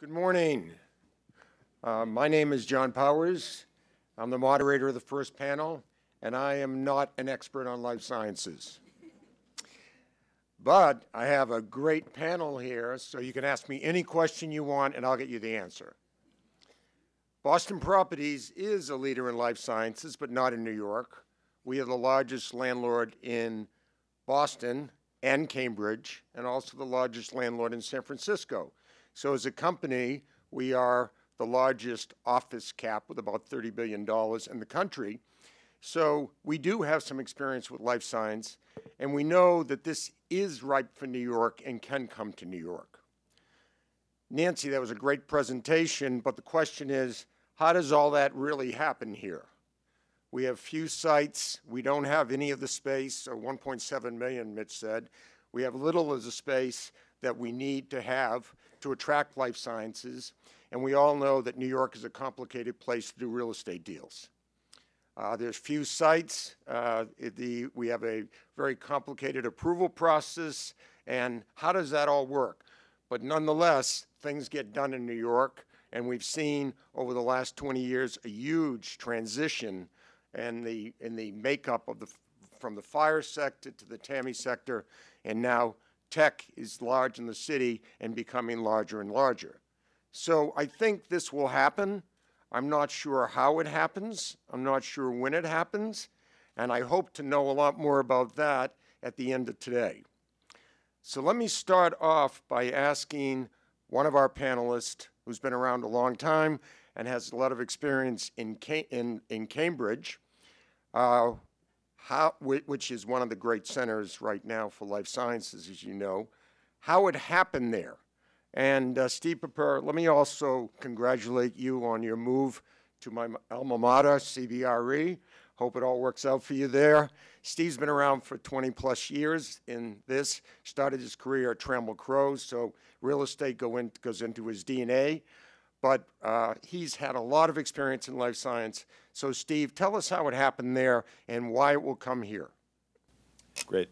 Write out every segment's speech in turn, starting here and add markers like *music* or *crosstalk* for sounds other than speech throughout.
Good morning. Uh, my name is John Powers. I'm the moderator of the first panel, and I am not an expert on life sciences. But I have a great panel here, so you can ask me any question you want, and I'll get you the answer. Boston Properties is a leader in life sciences, but not in New York. We are the largest landlord in Boston and Cambridge, and also the largest landlord in San Francisco. So as a company, we are the largest office cap with about $30 billion in the country. So we do have some experience with life science, and we know that this is ripe for New York and can come to New York. Nancy, that was a great presentation, but the question is, how does all that really happen here? We have few sites. We don't have any of the space, or 1.7 million, Mitch said. We have little of the space that we need to have to attract life sciences, and we all know that New York is a complicated place to do real estate deals. Uh, there's few sites. Uh, the, we have a very complicated approval process, and how does that all work? But nonetheless, things get done in New York, and we've seen over the last 20 years a huge transition in the, in the makeup of the, from the FIRE sector to the TAMI sector, and now tech is large in the city and becoming larger and larger. So I think this will happen. I'm not sure how it happens. I'm not sure when it happens. And I hope to know a lot more about that at the end of today. So let me start off by asking one of our panelists who's been around a long time and has a lot of experience in, in, in Cambridge, uh, how, which is one of the great centers right now for life sciences, as you know, how it happened there. And uh, Steve Purpura, let me also congratulate you on your move to my alma mater, CBRE. Hope it all works out for you there. Steve's been around for 20 plus years in this, started his career at Trammell Crow, so real estate go in, goes into his DNA. But uh, he's had a lot of experience in life science. So, Steve, tell us how it happened there and why it will come here. Great.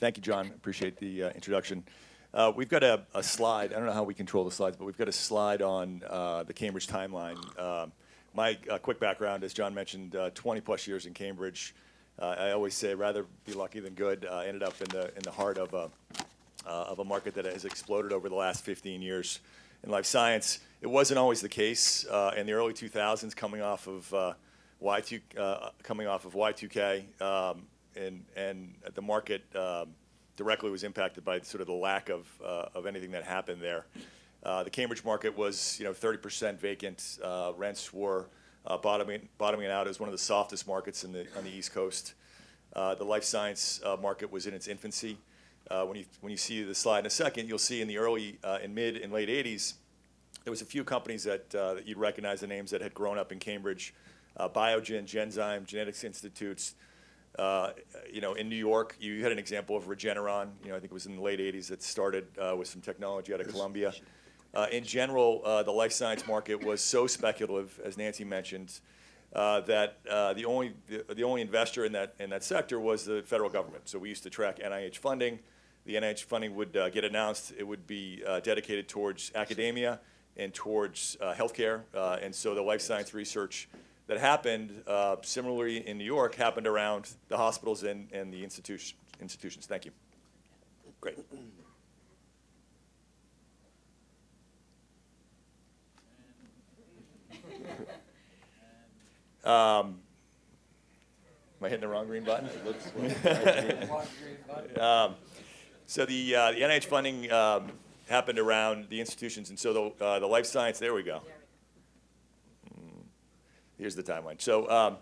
Thank you, John. Appreciate the uh, introduction. Uh, we've got a, a, slide. I don't know how we control the slides, but we've got a slide on uh, the Cambridge timeline. Um, my uh, quick background, as John mentioned, uh, 20 plus years in Cambridge. Uh, I always say rather be lucky than good. I ended up in the in the heart of a of a market that has exploded over the last 15 years in life science. It wasn't always the case in the early 2000s, coming off of Y2 coming off of Y2K, um, and and the market. Um, directly was impacted by sort of the lack of, uh, of anything that happened there. Uh, the Cambridge market was, you know, 30% vacant. Uh, rents were uh, bottoming, bottoming out as one of the softest markets in the, on the East Coast. Uh, the life science uh, market was in its infancy. When, you, when you see the slide in a second, you'll see in the early, in mid and late 80s, there was a few companies that, that you'd recognize the names that had grown up in Cambridge. Biogen, Genzyme, Genetics Institutes, uh, you know, in New York, you had an example of Regeneron. You know, I think it was in the late 80s that started uh, with some technology out of Columbia. Uh, in general, uh, the life science market was so speculative, as Nancy mentioned, uh, that uh, the only the, the, only investor in that in that sector was the federal government. So we used to track NIH funding. The NIH funding would get announced. It would be dedicated towards academia and towards healthcare. and so the life science research that happened uh, similarly in New York happened around the hospitals and, and the institution, institutions. Thank you. Great. *laughs* Um, am I hitting the wrong green button? *laughs* *laughs* um, so the, uh, the NIH funding um, happened around the institutions, and so the, uh, the life science, there we go here's the timeline. So, um,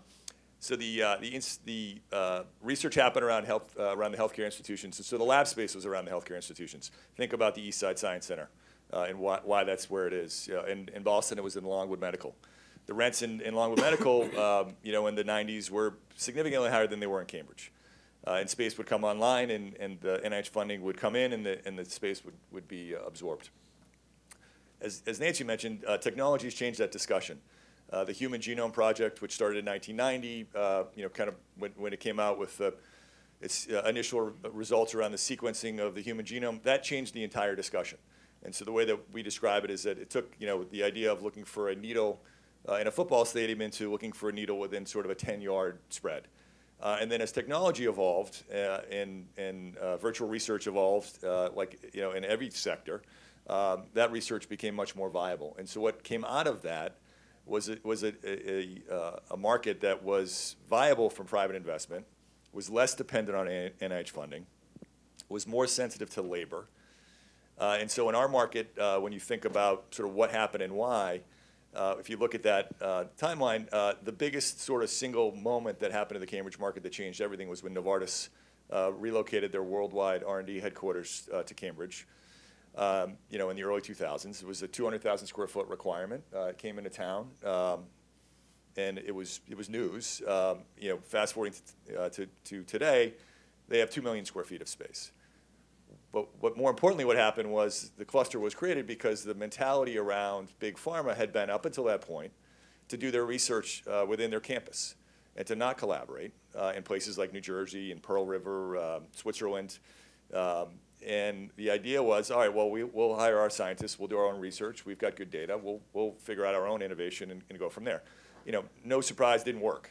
so the uh, the, the uh, research happened around health uh, around the healthcare institutions. So, so the lab space was around the healthcare institutions. Think about the East Side Science Center uh, and why, why that's where it is. in, in Boston, it was in Longwood Medical. The rents in, in Longwood Medical, *coughs* um, you know, in the 90s were significantly higher than they were in Cambridge. Uh, and space would come online, and, and the NIH funding would come in, and the, and the space would, would be uh, absorbed. As, as Nancy mentioned, technology has changed that discussion. Uh, the Human Genome Project, which started in 1990, uh, you know, kind of when, when it came out with its uh, initial results around the sequencing of the human genome, that changed the entire discussion. And so the way that we describe it is that it took, you know, the idea of looking for a needle uh, in a football stadium into looking for a needle within sort of a 10-yard spread. Uh, and then as technology evolved uh, and, and uh, virtual research evolved, uh, like, you know, in every sector, um, that research became much more viable. And so what came out of that was, a, was a, a, a, a market that was viable from private investment, was less dependent on NIH funding, was more sensitive to labor. Uh, and so in our market, uh, when you think about sort of what happened and why, uh, if you look at that uh, timeline, uh, the biggest sort of single moment that happened in the Cambridge market that changed everything was when Novartis uh, relocated their worldwide R&D headquarters to Cambridge. Um, you know, in the early 2000s, it was a 200,000 square foot requirement. it came into town. Um, and it was it was news. Um, you know, fast forwarding to, uh, to, to today, they have two million square feet of space. But what more importantly, what happened was the cluster was created because the mentality around big pharma had been up until that point to do their research uh, within their campus and to not collaborate uh, in places like New Jersey and Pearl River, um, Switzerland. Um, and the idea was, all right, well, we, will hire our scientists, we'll do our own research, we've got good data, we'll, we'll figure out our own innovation and, and go from there you know, no surprise, didn't work.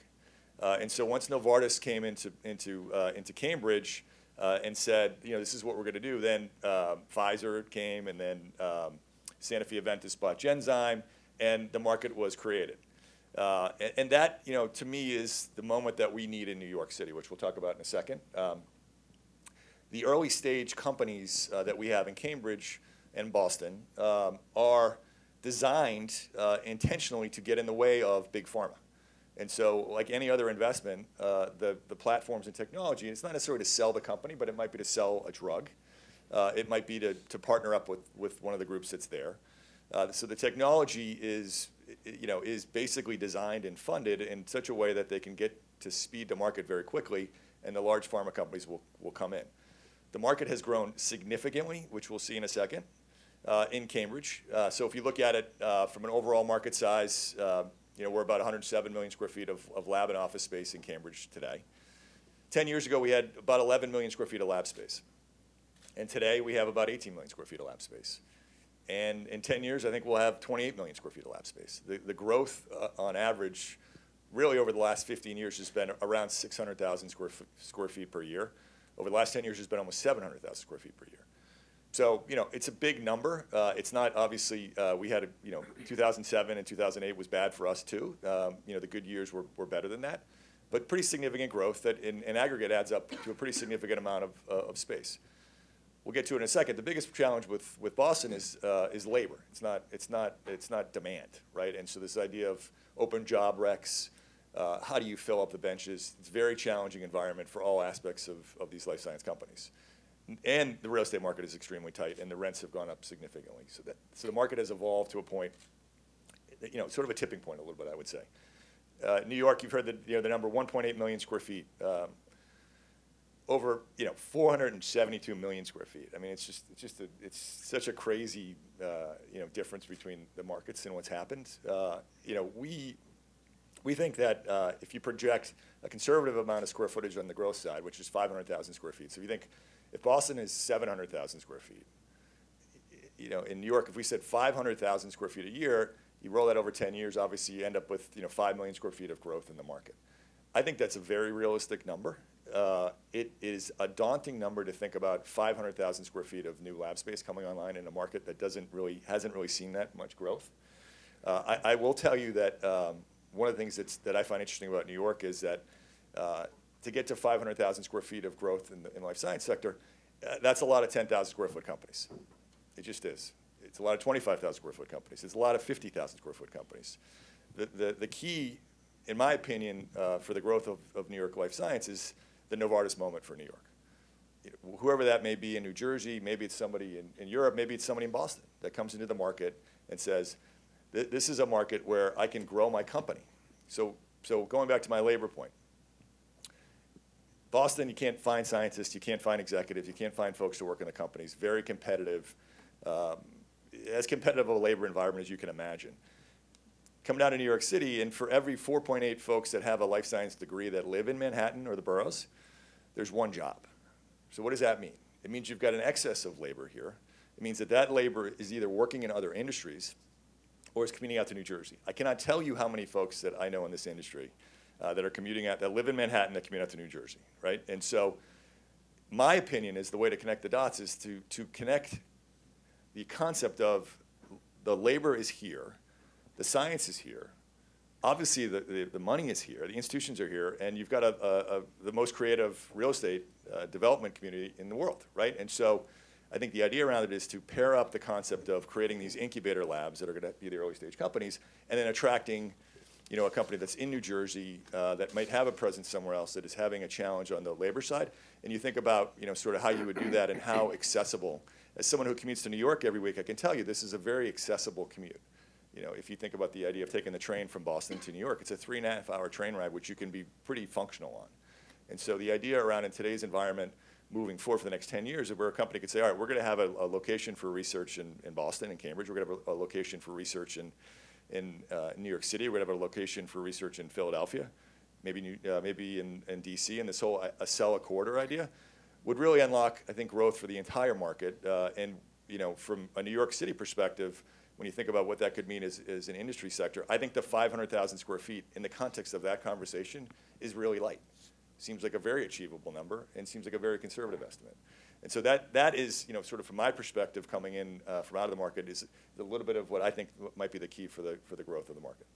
Uh, and so once Novartis came into, into, uh, into Cambridge uh, and said, you know, this is what we're going to do, then um, Pfizer came and then um, Sanofi Aventis bought Genzyme and the market was created. Uh, and, and, that, you know, to me is the moment that we need in New York City, which we'll talk about in a second. Um, the early stage companies uh, that we have in Cambridge and Boston um, are – designed uh, intentionally to get in the way of big pharma. And so, like any other investment, uh, the, the platforms and technology, it's not necessarily to sell the company, but it might be to sell a drug. Uh, it might be to, to partner up with, with one of the groups that's there. Uh, so the technology is, you know, is basically designed and funded in such a way that they can get to speed to market very quickly, and the large pharma companies will, will come in. The market has grown significantly, which we'll see in a second uh, in Cambridge. Uh, so if you look at it uh, from an overall market size, you know, we're about 107 million square feet of, of lab and office space in Cambridge today. 10 years ago, we had about 11 million square feet of lab space. And today, we have about 18 million square feet of lab space. And in 10 years, I think we'll have 28 million square feet of lab space. The, the growth uh, on average, really over the last 15 years, has been around 600,000 square, square feet per year. Over the last 10 years, has been almost 700,000 square feet per year. So, you know, it's a big number. Uh, it's not obviously, uh, we had, a, you know, 2007 and 2008 was bad for us too. Um, you know, the good years were, were better than that. But pretty significant growth that in, in aggregate adds up to a pretty significant amount of, uh, of space. We'll get to it in a second. The biggest challenge with, with Boston is, uh, is labor. It's not, it's, not, it's not demand, right? And so this idea of open job recs, uh, how do you fill up the benches? It's a very challenging environment for all aspects of, of these life science companies and the real estate market is extremely tight, and the rents have gone up significantly. So that so the market has evolved to a point, you know, sort of a tipping point a little bit, I would say. Uh, New York, you've heard the you know the number 1.8 million square feet. Um, over you know 472 million square feet. I mean, it's just it's just a, it's such a crazy uh, you know difference between the markets and what's happened. Uh, you know, we we think that uh, if you project a conservative amount of square footage on the growth side, which is 500,000 square feet, so if you think if Boston is 700,000 square feet, you know, in New York, if we said 500,000 square feet a year, you roll that over 10 years, obviously you end up with, you know, 5 million square feet of growth in the market. I think that's a very realistic number. Uh, it is a daunting number to think about 500,000 square feet of new lab space coming online in a market that doesn't really, hasn't really seen that much growth. Uh, I, I, will tell you that um, one of the things that's, that I find interesting about New York is that uh, to get to 500,000 square feet of growth in the in life science sector, uh, that's a lot of 10,000 square foot companies. It just is. It's a lot of 25,000 square foot companies. It's a lot of 50,000 square foot companies. The, the, the key, in my opinion, uh, for the growth of, of New York life science is the Novartis moment for New York. whoever that may be in New Jersey, maybe it's somebody in, in Europe, maybe it's somebody in Boston that comes into the market and says, this is a market where I can grow my company. So, so going back to my labor point, Boston, you can't find scientists, you can't find executives, you can't find folks to work in the companies. Very competitive, um, as competitive a labor environment as you can imagine. Come down to New York City, and for every 4.8 folks that have a life science degree that live in Manhattan or the boroughs, there's one job. So what does that mean? It means you've got an excess of labor here, it means that that labor is either working in other industries or is commuting out to New Jersey. I cannot tell you how many folks that I know in this industry uh, that are commuting out, that live in Manhattan, that commute out to New Jersey, right? And so, my opinion is the way to connect the dots is to, to connect the concept of the labor is here, the science is here, obviously the, the, the money is here, the institutions are here, and you've got a, a, a the most creative real estate uh, development community in the world, right? And so I think the idea around it is to pair up the concept of creating these incubator labs that are going to be the early stage companies, and then attracting, you know, a company that's in New Jersey uh, that might have a presence somewhere else that is having a challenge on the labor side. And you think about, you know, sort of how you would do that and how accessible. As someone who commutes to New York every week, I can tell you this is a very accessible commute. You know, if you think about the idea of taking the train from Boston to New York, it's a three and a half hour train ride, which you can be pretty functional on. And so the idea around in today's environment, moving forward for the next 10 years, where a company could say, all right, we're going to have a, a, location for research in, in Boston and Cambridge, we're going to have a, a, location for research in, in uh, New York City, we're going to have a location for research in Philadelphia, maybe, New, uh, maybe in, in DC, and this whole Acela corridor idea would really unlock, I think, growth for the entire market. Uh, and, you know, from a New York City perspective, when you think about what that could mean as, as an industry sector, I think the 500,000 square feet in the context of that conversation is really light. Seems like a very achievable number and seems like a very conservative estimate. And so that, that is, you know, sort of from my perspective, coming in uh, from out of the market is a little bit of what I think might be the key for the, for the growth of the market.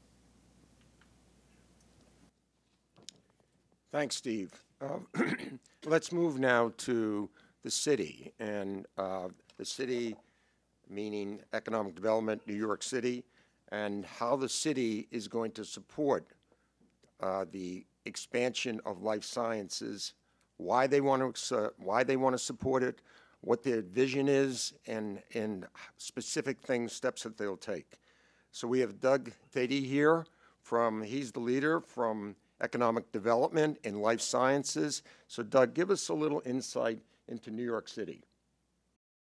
Thanks, Steve. Um, *clears throat* let's move now to the city. And uh, the city meaning economic development, New York City, and how the city is going to support uh, the expansion of life sciences, why they want to uh, why they want to support it, what their vision is, and and specific things, steps that they'll take. So we have Doug Thiede here from he's the leader from economic development and life sciences. So Doug, give us a little insight into New York City.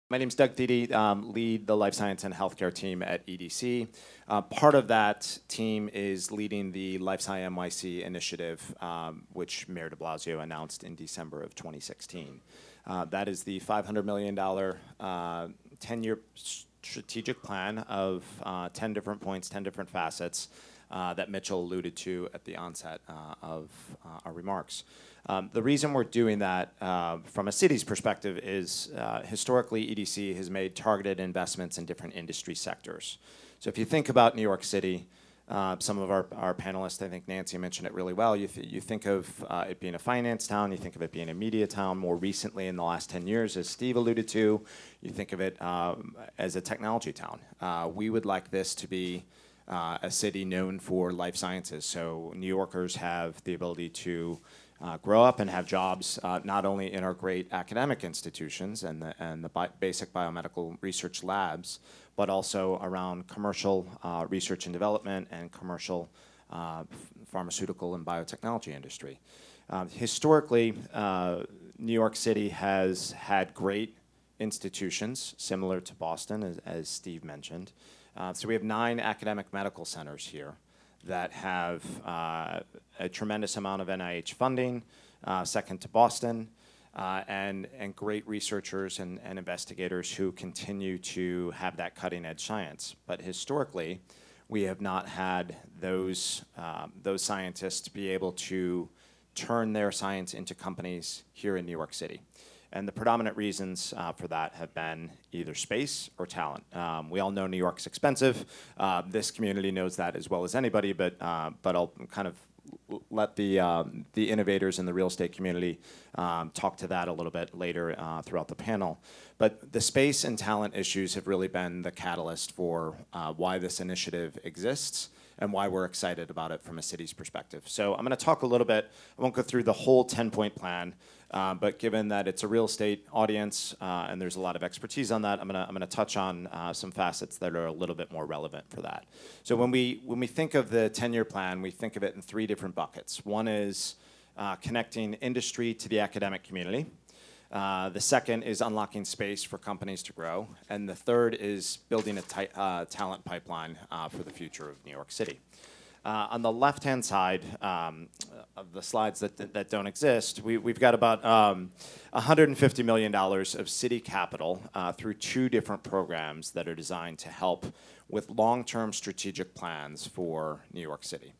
My name is Doug Thiede, um, lead the life science and healthcare team at EDC. Uh, part of that team is leading the Life Sci NYC initiative, um, which Mayor de Blasio announced in December of 2016. Uh, that is the $500 million 10-year uh, strategic plan of uh, 10 different points, 10 different facets that Mitchell alluded to at the onset of our remarks. Um, the reason we're doing that uh, from a city's perspective is uh, historically EDC has made targeted investments in different industry sectors. So if you think about New York City, uh, some of our, our panelists, I think Nancy mentioned it really well. You, th you think of uh, it being a finance town, you think of it being a media town. More recently, in the last 10 years, as Steve alluded to, you think of it um, as a technology town. Uh, we would like this to be uh, a city known for life sciences. So New Yorkers have the ability to uh, grow up and have jobs uh, not only in our great academic institutions and the, and the bi basic biomedical research labs, but also around commercial uh, research and development and commercial uh, pharmaceutical and biotechnology industry. Um, historically, uh, New York City has had great institutions similar to Boston, as, as Steve mentioned. Uh, so we have nine academic medical centers here that have uh, a tremendous amount of NIH funding, uh, second to Boston, uh, and, and great researchers and, and investigators who continue to have that cutting edge science. But historically, we have not had those, um, those scientists be able to turn their science into companies here in New York City. And the predominant reasons uh, for that have been either space or talent. Um, we all know New York's expensive. Uh, this community knows that as well as anybody, but, uh, but I'll kind of let the, um, the innovators in the real estate community um, talk to that a little bit later uh, throughout the panel. But the space and talent issues have really been the catalyst for uh, why this initiative exists and why we're excited about it from a city's perspective. So I'm going to talk a little bit, I won't go through the whole 10-point plan, uh, but given that it's a real estate audience uh, and there's a lot of expertise on that, I'm gonna I'm gonna touch on uh, some facets that are a little bit more relevant for that. So when we when we think of the 10-year plan, we think of it in three different buckets. One is uh, connecting industry to the academic community. Uh, the second is unlocking space for companies to grow, and the third is building a uh, talent pipeline for the future of New York City. Uh, on the left-hand side um, of the slides that, that, that don't exist, we, we've got about um, $150 million of city capital uh, through two different programs that are designed to help with long-term strategic plans for New York City.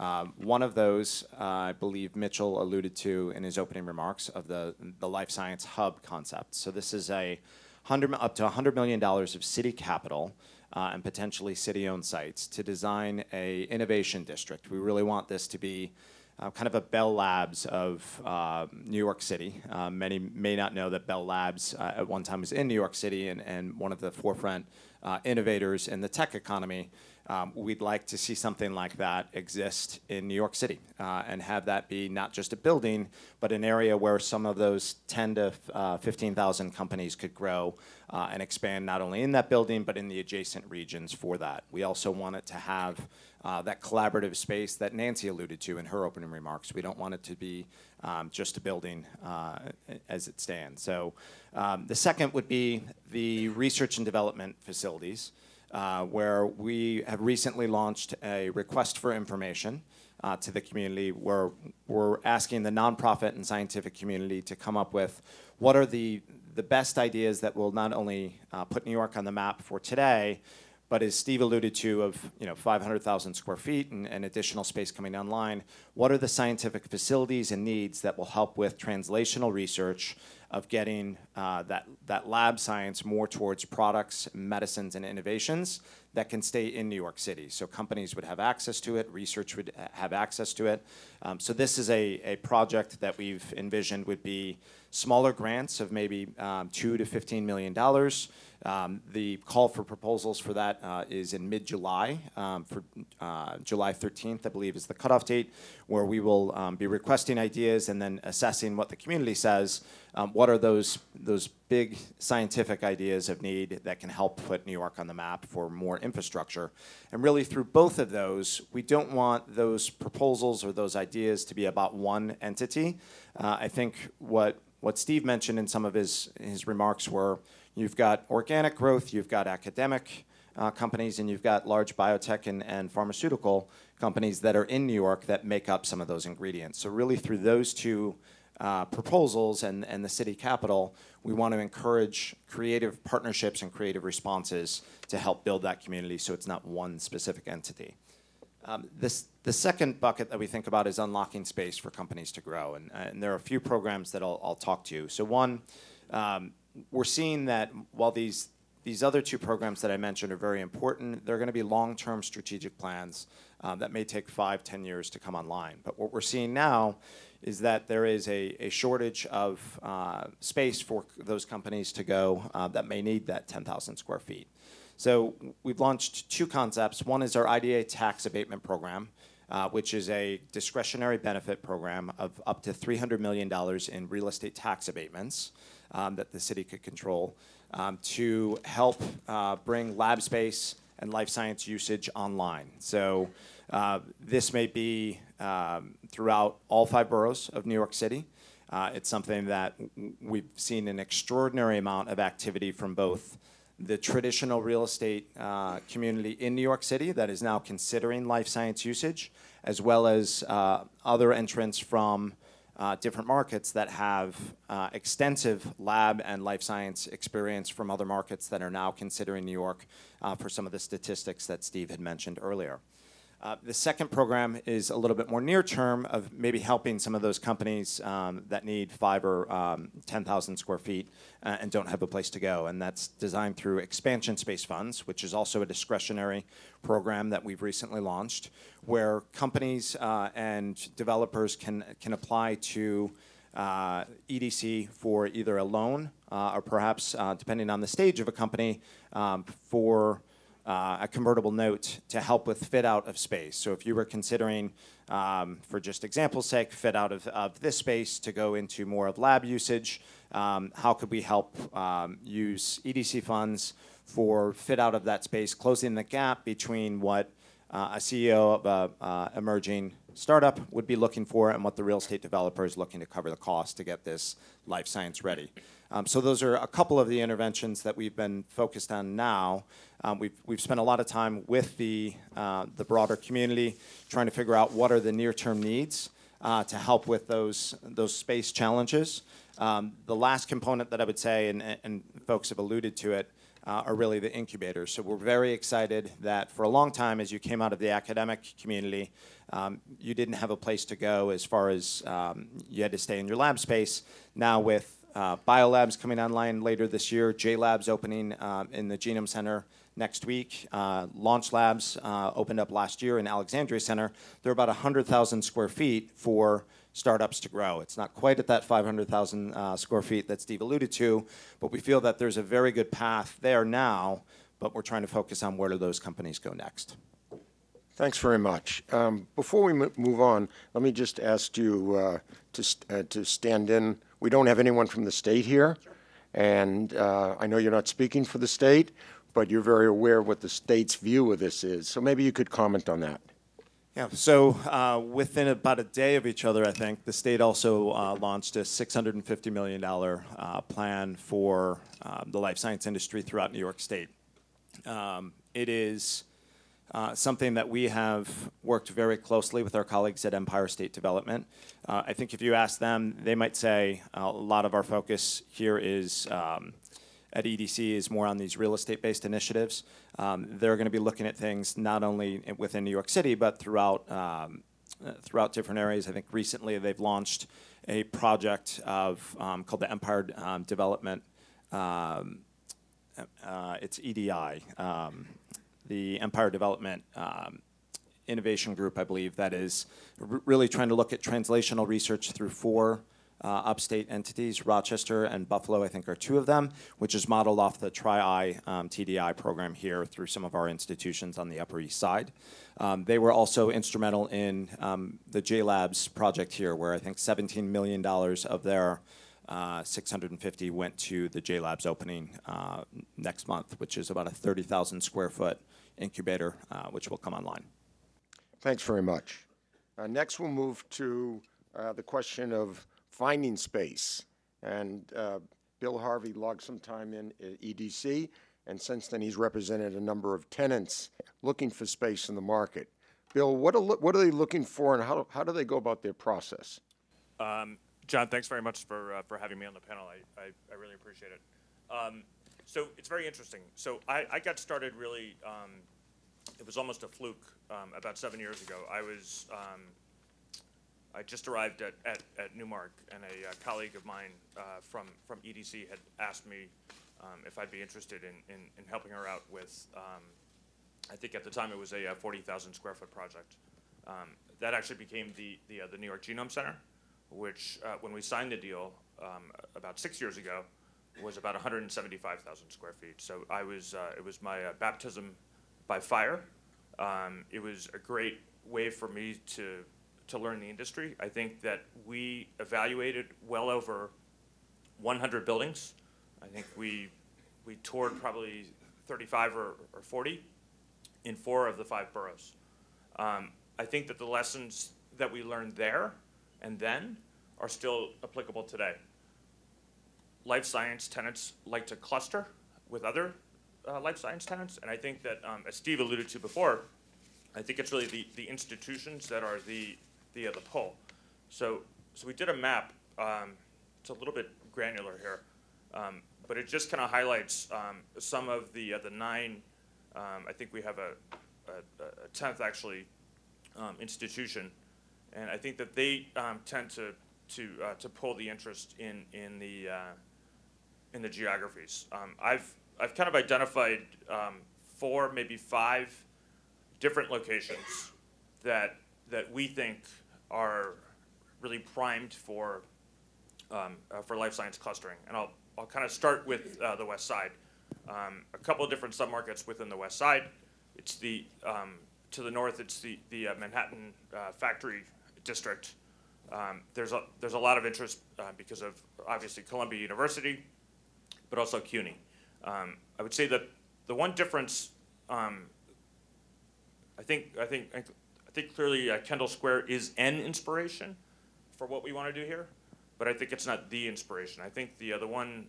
Um, one of those, uh, I believe Mitchell alluded to in his opening remarks of the, the life science hub concept. So this is a hundred, up to $100 million of city capital uh, and potentially city-owned sites to design a innovation district. We really want this to be uh, kind of a Bell Labs of uh, New York City. Uh, many may not know that Bell Labs uh, at one time was in New York City and, and one of the forefront uh, innovators in the tech economy. Um, we'd like to see something like that exist in New York City uh, and have that be not just a building, but an area where some of those 10 to uh, 15,000 companies could grow uh, and expand not only in that building, but in the adjacent regions for that. We also want it to have uh, that collaborative space that Nancy alluded to in her opening remarks. We don't want it to be um, just a building uh, as it stands. So um, the second would be the research and development facilities uh, where we have recently launched a request for information uh, to the community. Where we're asking the nonprofit and scientific community to come up with what are the, the best ideas that will not only uh, put New York on the map for today, but as Steve alluded to, of you know 500,000 square feet and, and, additional space coming online, what are the scientific facilities and needs that will help with translational research of getting uh, that, that lab science more towards products, medicines, and innovations that can stay in New York City. So companies would have access to it, research would have access to it. Um, so this is a, a project that we've envisioned would be smaller grants of maybe um, two to fifteen million dollars. Um, the call for proposals for that uh, is in mid-July. Um, for uh, July 13th, I believe, is the cutoff date, where we will um, be requesting ideas and then assessing what the community says. Um, what are those those big scientific ideas of need that can help put New York on the map for more infrastructure? And really, through both of those, we don't want those proposals or those ideas to be about one entity. Uh, I think what what Steve mentioned in some of his his remarks were You've got organic growth, you've got academic uh, companies, and you've got large biotech and, and pharmaceutical companies that are in New York that make up some of those ingredients. So, really, through those two uh, proposals and, and the city capital, we want to encourage creative partnerships and creative responses to help build that community so it's not one specific entity. Um, this, the second bucket that we think about is unlocking space for companies to grow. And, and there are a few programs that I'll, I'll talk to you. So, one, um, we're seeing that while these these other two programs that I mentioned are very important, they're going to be long-term strategic plans uh, that may take five, ten years to come online. But what we're seeing now is that there is a, a shortage of uh, space for those companies to go uh, that may need that 10,000 square feet. So we've launched two concepts. One is our IDA tax abatement program, uh, which is a discretionary benefit program of up to $300 million in real estate tax abatements um, that the city could control um, to help uh, bring lab space and life science usage online. So uh, this may be um, throughout all five boroughs of New York City. Uh, it's something that we've seen an extraordinary amount of activity from both the traditional real estate uh, community in New York City that is now considering life science usage, as well as uh, other entrants from uh, different markets that have uh, extensive lab and life science experience from other markets that are now considering New York uh, for some of the statistics that Steve had mentioned earlier. Uh, the second program is a little bit more near term of maybe helping some of those companies um, that need five or um, 10,000 square feet uh, and don't have a place to go. And that's designed through expansion space funds, which is also a discretionary program that we've recently launched, where companies uh, and developers can, can apply to uh, EDC for either a loan uh, or perhaps, depending on the stage of a company, um, for uh, a convertible note to help with fit out of space. So if you were considering, um, for just example's sake, fit out of, of this space to go into more of lab usage, um, how could we help um, use EDC funds for fit out of that space, closing the gap between what uh, a CEO of an uh, emerging startup would be looking for and what the real estate developer is looking to cover the cost to get this life science ready. Um, so those are a couple of the interventions that we've been focused on now. Um, we've, we've spent a lot of time with the, uh, the broader community trying to figure out what are the near-term needs uh, to help with those, those space challenges. Um, the last component that I would say, and, and folks have alluded to it, uh, are really the incubators. So we're very excited that for a long time, as you came out of the academic community, um, you didn't have a place to go as far as um, you had to stay in your lab space. Now with uh, biolabs coming online later this year, JLabs opening um, in the Genome Center next week. Uh, Launch Labs uh, opened up last year in Alexandria Center. They're about 100,000 square feet for startups to grow. It's not quite at that 500,000 uh, square feet that Steve alluded to, but we feel that there's a very good path there now, but we're trying to focus on where do those companies go next. Thanks very much. Um, Before we mo- move on, let me just ask you uh, to st- uh, to stand in. We don't have anyone from the state here, and uh, I know you're not speaking for the state, but you're very aware of what the state's view of this is. So maybe you could comment on that. Yeah, so uh, within about a day of each other, I think, the state also uh, launched a $650 million uh, plan for um, the life science industry throughout New York State. Um, it is uh, something that we have worked very closely with our colleagues at Empire State Development. Uh, I think if you ask them, they might say uh, a lot of our focus here is um, at EDC is more on these real estate-based initiatives. Um, they're going to be looking at things not only within New York City, but throughout um, uh, throughout different areas. I think recently they've launched a project of um, called the Empire um, Development. Um, uh, it's EDI, the Empire Development um, Innovation Group, I believe, that is really trying to look at translational research through four uh, upstate entities. Rochester and Buffalo, I think, are two of them, which is modeled off the Tri-I um, TDI program here through some of our institutions on the Upper East Side. Um, they were also instrumental in um, the JLabs project here, where I think $17 million of their uh, 650 went to the JLabs opening uh, next month, which is about a 30,000 square foot incubator, uh, which will come online. Thanks very much. Uh, Next, we'll move to uh, the question of finding space. And uh, Bill Harvey logged some time in at EDC, and since then, he's represented a number of tenants looking for space in the market. Bill, what are, lo- what are they looking for, and how, how do they go about their process? Um, John, thanks very much for, uh, for having me on the panel. I, I, I really appreciate it. Um, so it's very interesting. So I, I got started really, um, it was almost a fluke um, about seven years ago. I was, um, I just arrived at, at, at Newmark, and a uh, colleague of mine uh, from, from EDC had asked me um, if I'd be interested in, in, in helping her out with, um, I think at the time it was a uh, 40,000 square foot project. Um, that actually became the, the, uh, the New York Genome Center, which, uh, when we signed the deal about six years ago, was about 175,000 square feet. So I was, uh, it was my uh, baptism by fire. Um, it was a great way for me to, to learn the industry. I think that we evaluated well over 100 buildings. I think we, we toured probably 35 or, or 40 in four of the five boroughs. Um, I think that the lessons that we learned there and then are still applicable today. Life science tenants like to cluster with other uh, life science tenants, and I think that, um, as Steve alluded to before, I think it's really the, the institutions that are the, the, uh, the pull. So, so we did a map, um, it's a little bit granular here, um, but it just kind of highlights, um, some of the, uh, the nine, um, I think we have a, a, a tenth actually, um, institution. And I think that they, tend to, to, uh, to pull the interest in, in the, uh, in the geographies. Um, I've, I've kind of identified, um, four, maybe five different locations that, that we think are really primed for, um, uh, for life science clustering. And I'll, I'll kind of start with uh, the west side. Um, a couple of different submarkets within the west side. It's the, um, to the north, it's the, the uh, Manhattan uh, Factory District. Um, there's, a, there's a lot of interest uh, because of obviously Columbia University, but also CUNY. Um, I would say that the one difference um, I think, I think, I think clearly uh, Kendall Square is an inspiration for what we want to do here, but I think it's not the inspiration. I think the, uh, the one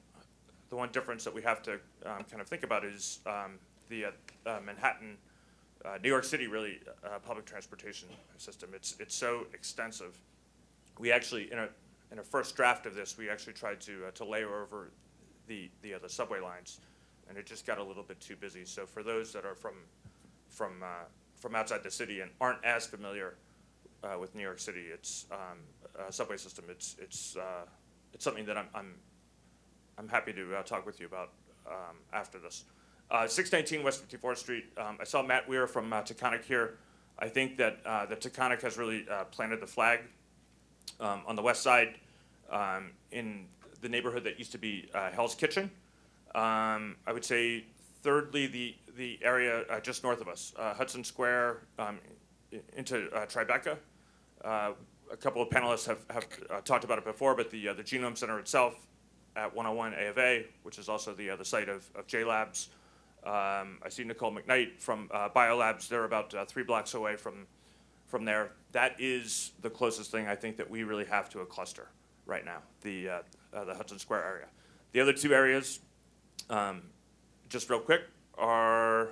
the one difference that we have to um, kind of think about is um, the uh, uh, Manhattan, uh, New York City, really uh, public transportation system. It's it's so extensive. We actually in a in a first draft of this, we actually tried to uh, to layer over the the other subway lines, and it just got a little bit too busy. So for those that are from from uh, from outside the city and aren't as familiar uh, with New York City, it's um, subway system. It's it's uh, it's something that I'm I'm I'm happy to uh, talk with you about um, after this. Uh, 619 West 54th Street. Um, I saw Matt Weir from uh, Taconic here. I think that uh, that Taconic has really planted the flag um, on the west side um, in the neighborhood that used to be uh, Hell's Kitchen. Um, I would say, thirdly, the the area uh, just north of us, uh, Hudson Square um, into uh, Tribeca. Uh, a couple of panelists have, have talked about it before, but the the Genome Center itself at 101 A of A, which is also the the site of, of J Labs. Um, I see Nicole McKnight from Biolabs. They're about three blocks away from from there. That is the closest thing I think that we really have to a cluster right now, the uh, uh, the Hudson Square area. The other two areas, um, just real quick, are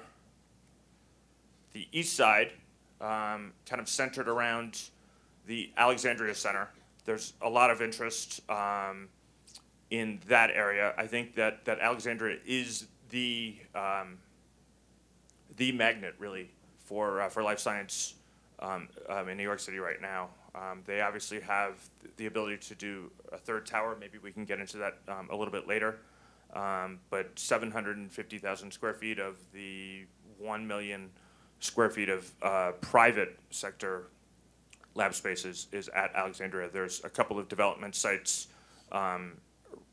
the east side, um, kind of centered around the Alexandria Center. There's a lot of interest um, in that area. I think that, that Alexandria is the um, the magnet really for uh, for life science um, um, in New York City right now. Um, they obviously have the ability to do a third tower. Maybe we can get into that um, a little bit later. Um, but 750,000 square feet of the 1 million square feet of uh, private sector lab space is, is at Alexandria. There's a couple of development sites um,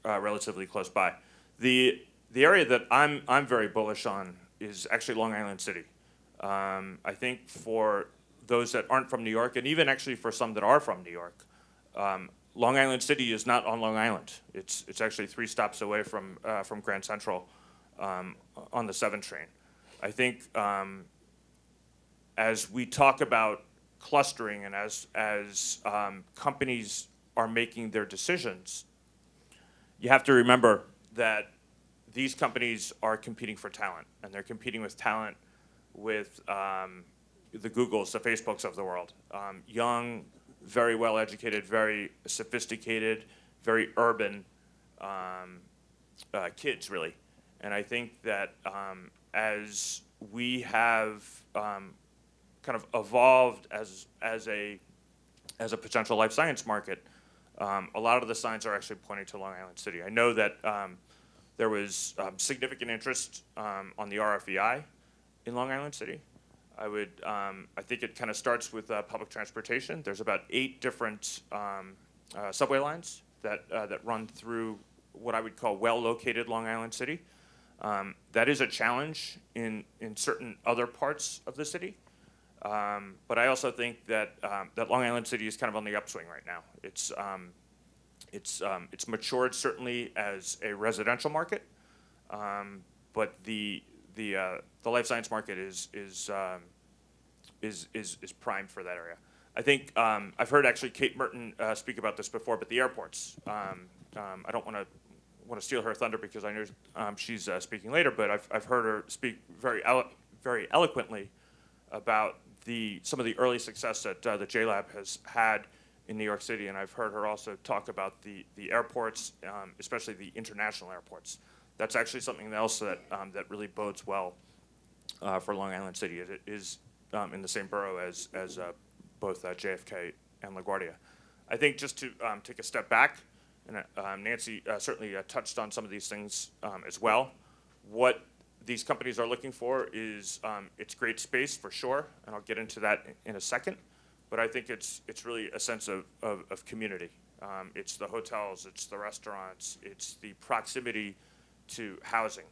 uh, relatively close by. The the area that I'm I'm very bullish on is actually Long Island City. Um, I think for those that aren't from New York, and even actually for some that are from New York, um, Long Island City is not on Long Island. It's it's actually three stops away from uh, from Grand Central um, on the seven train. I think um, as we talk about clustering and as as um, companies are making their decisions, you have to remember that these companies are competing for talent, and they're competing with talent with um, the Googles, the Facebooks of the world. Um, young, very well educated, very sophisticated, very urban um, uh, kids, really. And I think that um, as we have um, kind of evolved as as a as a potential life science market, um, a lot of the signs are actually pointing to Long Island City. I know that um, there was significant interest on the RFEI in Long Island City. I would, um, I think it kind of starts with uh, public transportation. There's about eight different um, uh, subway lines that uh, that run through what I would call well-located Long Island City. Um, that is a challenge in in certain other parts of the city. Um, but I also think that um, that Long Island City is kind of on the upswing right now. It's um, it's it's matured certainly as a residential market, but the the uh, the life science market is is um, is is is primed for that area. I think um, I've heard actually Kate Merton uh, speak about this before, but the airports. Um, um, I don't want to want to steal her thunder because I know um, she's uh, speaking later, but I've I've heard her speak very elo- very eloquently about the some of the early success that uh, the JLab has had in New York City, and I've heard her also talk about the the airports, um, especially the international airports. That's actually something else that um, that really bodes well uh, for Long Island City. It is um, in the same borough as as uh, both uh, JFK and LaGuardia. I think just to um, take a step back, and uh, um, Nancy uh, certainly uh, touched on some of these things um, as well. What these companies are looking for is um, it's great space for sure, and I'll get into that in, a second. But I think it's it's really a sense of, of, of community. It's the hotels, it's the restaurants, it's the proximity to housing.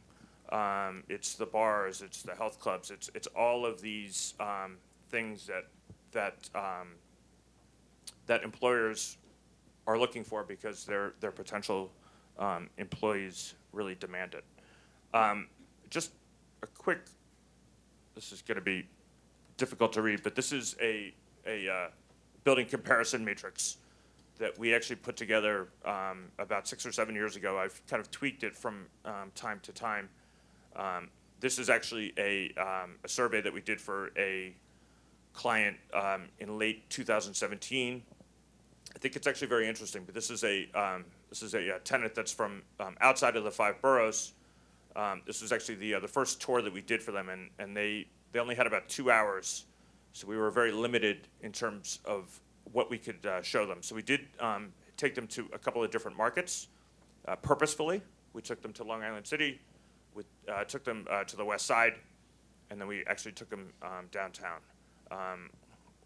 Um, it's the bars, it's the health clubs, it's it's all of these um, things that that um, that employers are looking for because their their potential um, employees really demand it. Um, just a quick. This is going to be difficult to read, but this is a a uh, building comparison matrix that we actually put together um, about six or seven years ago. I've kind of tweaked it from um, time to time. Um, this is actually a, um, a survey that we did for a client um, in late 2017. I think it's actually very interesting, but this is a um, this is a, uh tenant that's from outside of the five boroughs. This was actually the uh, the first tour that we did for them, and, and they they only had about two hours, so we were very limited in terms of what we could uh, show them. So we did um, take them to a couple of different markets uh, purposefully. We took them to Long Island City, we uh, took them uh, to the West Side, and then we actually took them um, downtown. Um,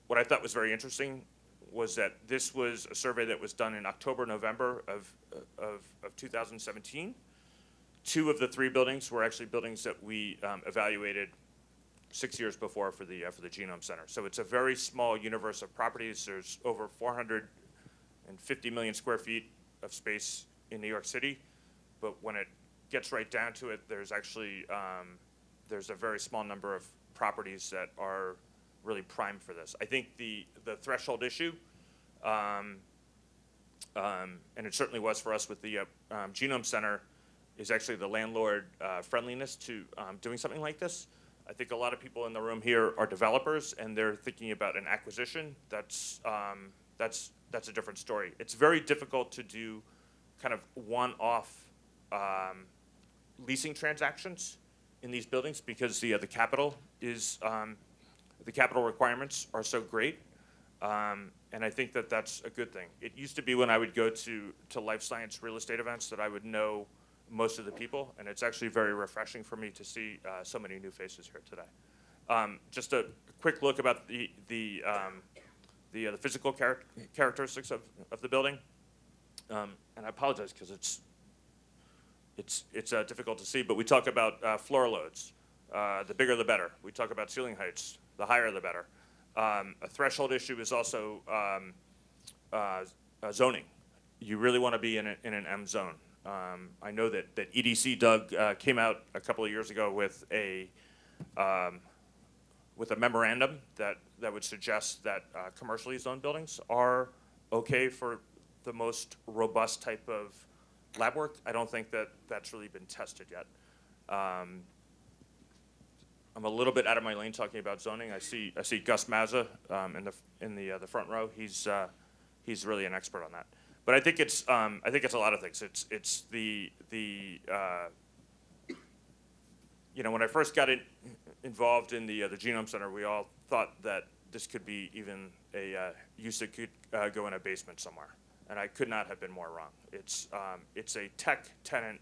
what I thought was very interesting was that this was a survey that was done in October, November of, of, of 2017. Two of the three buildings were actually buildings that we um, evaluated six years before for the, uh, for the Genome Center. So it's a very small universe of properties. There's over 450 million square feet of space in New York City. But when it gets right down to it, there's actually, um, there's a very small number of properties that are really primed for this. I think the, the threshold issue, um, um, and it certainly was for us with the uh, um, Genome Center, is actually the landlord uh, friendliness to um, doing something like this. I think a lot of people in the room here are developers, and they're thinking about an acquisition. That's um, that's that's a different story. It's very difficult to do kind of one-off um, leasing transactions in these buildings because the uh, the capital is um, the capital requirements are so great. Um, and I think that that's a good thing. It used to be when I would go to, to life science real estate events that I would know most of the people, and it's actually very refreshing for me to see uh, so many new faces here today. Um, just a quick look about the, the, um, the, uh, the physical char- characteristics of, of the building. Um, and I apologize because it's, it's, it's uh, difficult to see, but we talk about uh, floor loads. Uh, the bigger the better. We talk about ceiling heights. The higher the better. Um, a threshold issue is also um, uh, zoning. You really want to be in, a, in an M zone. Um, I know that, that EDC Doug uh, came out a couple of years ago with a um, with a memorandum that, that would suggest that uh, commercially zoned buildings are okay for the most robust type of lab work. I don't think that that's really been tested yet. Um, I'm a little bit out of my lane talking about zoning. I see I see Gus Mazza um, in the in the uh, the front row. He's uh, he's really an expert on that. But I think it's um, I think it's a lot of things. It's it's the the uh, you know when I first got in, involved in the uh, the Genome Center, we all thought that this could be even a uh, use that could uh, go in a basement somewhere, and I could not have been more wrong. It's um, it's a tech tenant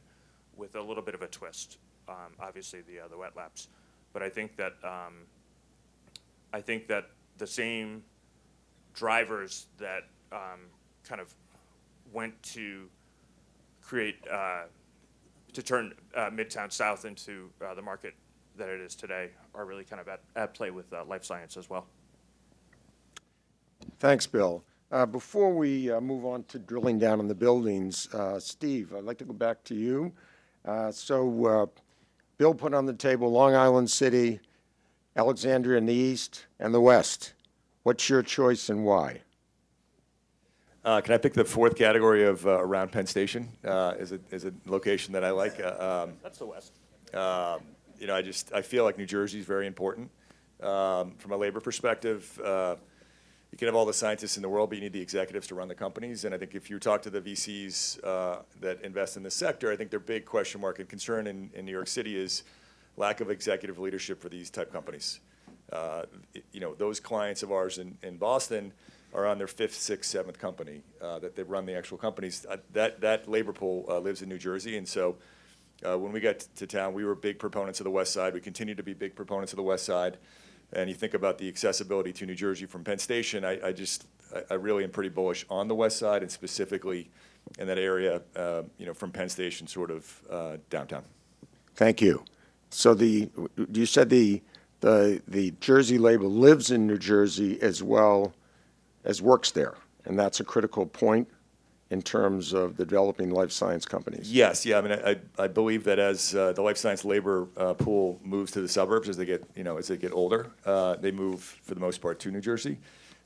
with a little bit of a twist. Um, obviously, the uh, the wet labs, but I think that um, I think that the same drivers that um, kind of went to create uh, to turn uh, Midtown South into uh, the market that it is today are really kind of at, at play with uh, life science as well. Thanks, Bill. Uh, Before we uh, move on to drilling down on the buildings, Steve, I'd like to go back to you. So Bill put on the table Long Island City, Alexandria in the east, and the west. What's your choice and why? Uh, can I pick the fourth category of uh, around Penn Station uh, as, a, as a location that I like? Uh, um, That's the West. um, you know, I just I feel like New Jersey is very important um, from a labor perspective. Uh, you can have all the scientists in the world, but you need the executives to run the companies. And I think if you talk to the VCs uh, that invest in this sector, I think their big question mark and concern in, in New York City is lack of executive leadership for these type companies. Uh, you know, those clients of ours in, in Boston are on their fifth, sixth, seventh company uh, that they run the actual companies. Uh, that that labor pool uh, lives in New Jersey, and so uh, when we got to town, we were big proponents of the West Side. We continue to be big proponents of the West Side. And you think about the accessibility to New Jersey from Penn Station, I, I just, I, I really am pretty bullish on the West Side and specifically in that area, uh, you know, from Penn Station sort of uh, downtown. Thank you. So the, you said the, the, the Jersey label lives in New Jersey as well as works there, and that's a critical point in terms of the developing life science companies. Yes, yeah, I mean, I, I believe that as uh, the life science labor uh, pool moves to the suburbs, as they get, you know, as they get older, uh, they move for the most part to New Jersey.